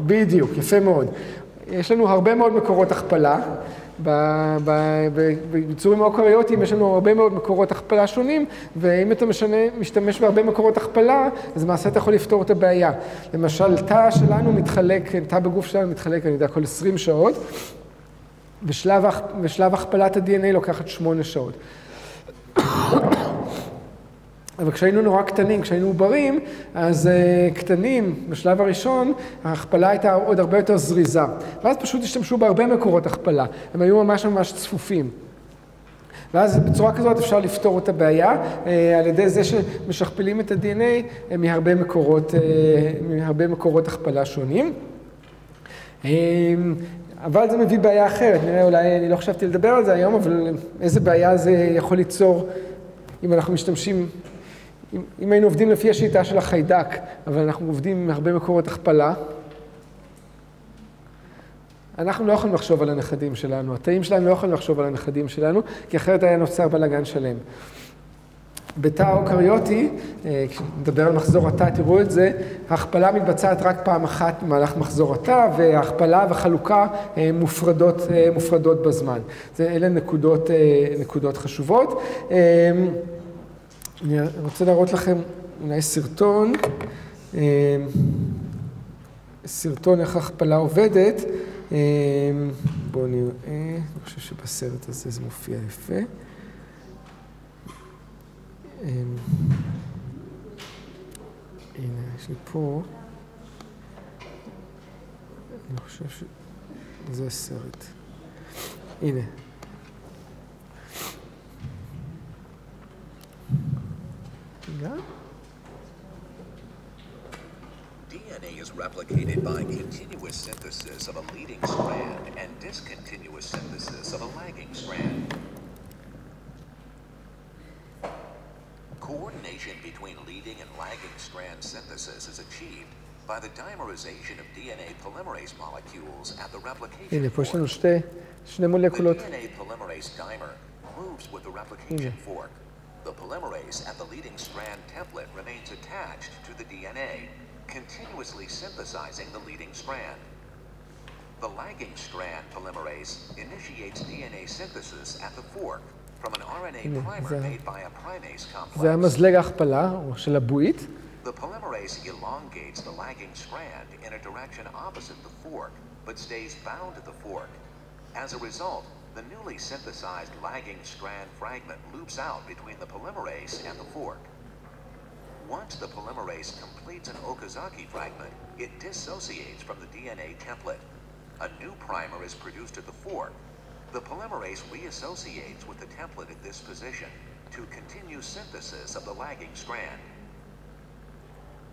בדיוק, יפה מאוד. יש לנו הרבה מאוד מקורות הכפלה. ביצורים האוקריוטיים יש לנו הרבה מאוד מקורות הכפלה שונים, ואם אתה משנה, משתמש בהרבה מקורות הכפלה, אז למעשה אתה יכול לפתור את הבעיה. למשל, תא שלנו מתחלק, תא בגוף שלנו מתחלק, אני יודע, כל 20 שעות, ושלב הכפלת ה-DNA לוקחת 8 שעות. אבל כשהיינו נורא קטנים, כשהיינו עוברים, אז uh, קטנים, בשלב הראשון, ההכפלה הייתה עוד הרבה יותר זריזה. ואז פשוט השתמשו בהרבה מקורות הכפלה. הם היו ממש ממש צפופים. ואז בצורה כזאת אפשר לפתור את הבעיה uh, על ידי זה שמשכפלים את ה-DNA uh, מהרבה מקורות, uh, מהרבה מקורות הכפלה שונים. אבל זה מביא בעיה אחרת, נראה אולי, אני לא חשבתי לדבר על זה היום, אבל איזה בעיה זה יכול ליצור אם אנחנו משתמשים, אם, אם היינו עובדים לפי השיטה של החיידק, אבל אנחנו עובדים עם הרבה מקורות הכפלה, אנחנו לא יכולים לחשוב על הנכדים שלנו, התאים שלהם לא יכולים לחשוב על הנכדים שלנו, כי אחרת היה נוצר בלאגן שלם. בתא האוקריוטי, אה, כשנדבר על מחזור התא, תראו את זה, ההכפלה מתבצעת רק פעם אחת במהלך מחזור התא, וההכפלה והחלוקה אה, מופרדות, אה, מופרדות בזמן. זה, אלה נקודות, נקודות חשובות. אני רוצה להראות לכם אולי סרטון, סרטון איך ההכפלה עובדת. בואו נראה, אני חושב שבסרט הזה זה מופיע יפה. הנה, יש לי פה, אני חושב שזה הסרט. הנה. רגע. DNA is replicated by continuous synthesis of a leading strand and discontinuous synthesis of a lagging strand. Coordination between leading and lagging strand synthesis is achieved by the dimerization of DNA polymerase molecules at the replication Είναι. The DNA polymerase dimer moves with the replication fork. The polymerase at the leading strand template remains attached to the DNA, continuously synthesizing the leading strand. The lagging strand polymerase initiates DNA synthesis at the fork from an RNA הנה, primer זה- made by a primase complex. זה המזלג ההכפלה, או של הבועית. The polymerase elongates the lagging strand in a direction opposite the fork, but stays bound to the fork. As a result, the newly synthesized lagging strand fragment loops out between the polymerase and the fork. Once the polymerase completes an Okazaki fragment, it dissociates from the DNA template. A new primer is produced at the fork. the polymerase reassociates with the template at this position to continue synthesis of the lagging strand.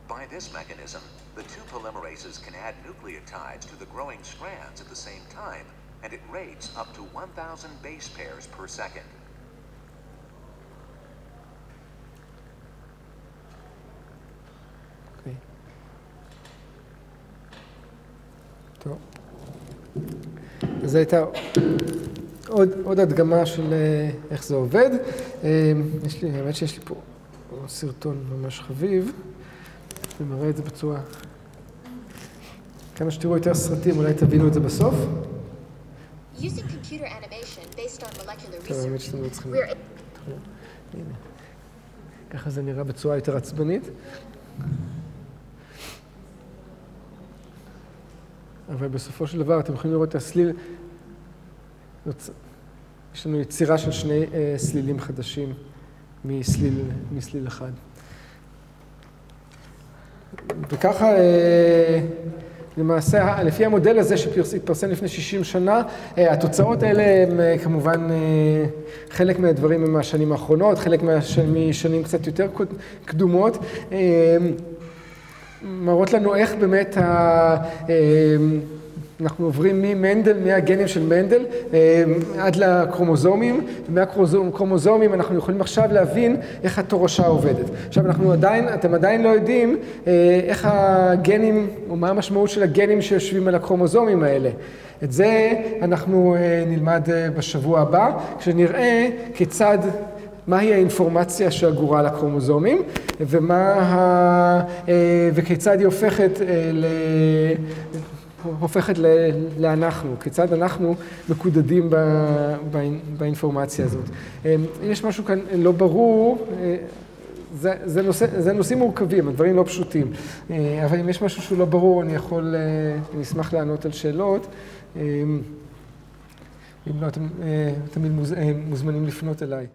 By this mechanism, the two polymerases can add nucleotides to the growing strands at the same time, and it rates up to 1,000 base pairs per second. Okay. So, is that עוד, עוד הדגמה של אה, איך זה עובד. אה, יש לי, האמת שיש לי פה סרטון ממש חביב, ומראה את זה בצורה... כמה שתראו יותר סרטים, אולי תבינו את זה בסוף. לא. ככה זה נראה בצורה יותר עצבנית. אבל בסופו של דבר אתם יכולים לראות את הסליל, יש לנו יצירה של שני אה, סלילים חדשים מסליל, מסליל אחד. וככה אה, למעשה, לפי המודל הזה שהתפרסם לפני 60 שנה, אה, התוצאות האלה הם כמובן, חלק מהדברים הם מהשנים האחרונות, חלק מהש- משנים קצת יותר קדומות. מראות לנו איך באמת ה... אנחנו עוברים ממנדל, מהגנים של מנדל אה, עד לקרומוזומים, ומהקרומוזומים אנחנו יכולים עכשיו להבין איך התורשה עובדת. עכשיו אנחנו עדיין, אתם עדיין לא יודעים אה, איך הגנים, או מה המשמעות של הגנים שיושבים על הקרומוזומים האלה. את זה אנחנו אה, נלמד בשבוע הבא, כשנראה כיצד מהי האינפורמציה שאגורה על הקרומוזומים ומה ה... וכיצד היא הופכת, ל... הופכת. לאנחנו, כיצד אנחנו מקודדים. באינפורמציה הזאת. אה, יש משהו כאן לא ברור, אה, זה, זה, נושא, זה נושאים מורכבים, הדברים לא פשוטים, אה, אבל אם יש משהו שהוא לא ברור, אני יכול, אה, אני אשמח לענות על שאלות. אה, אם לא, אתם אה, תמיד מוז- אה, מוזמנים לפנות אליי.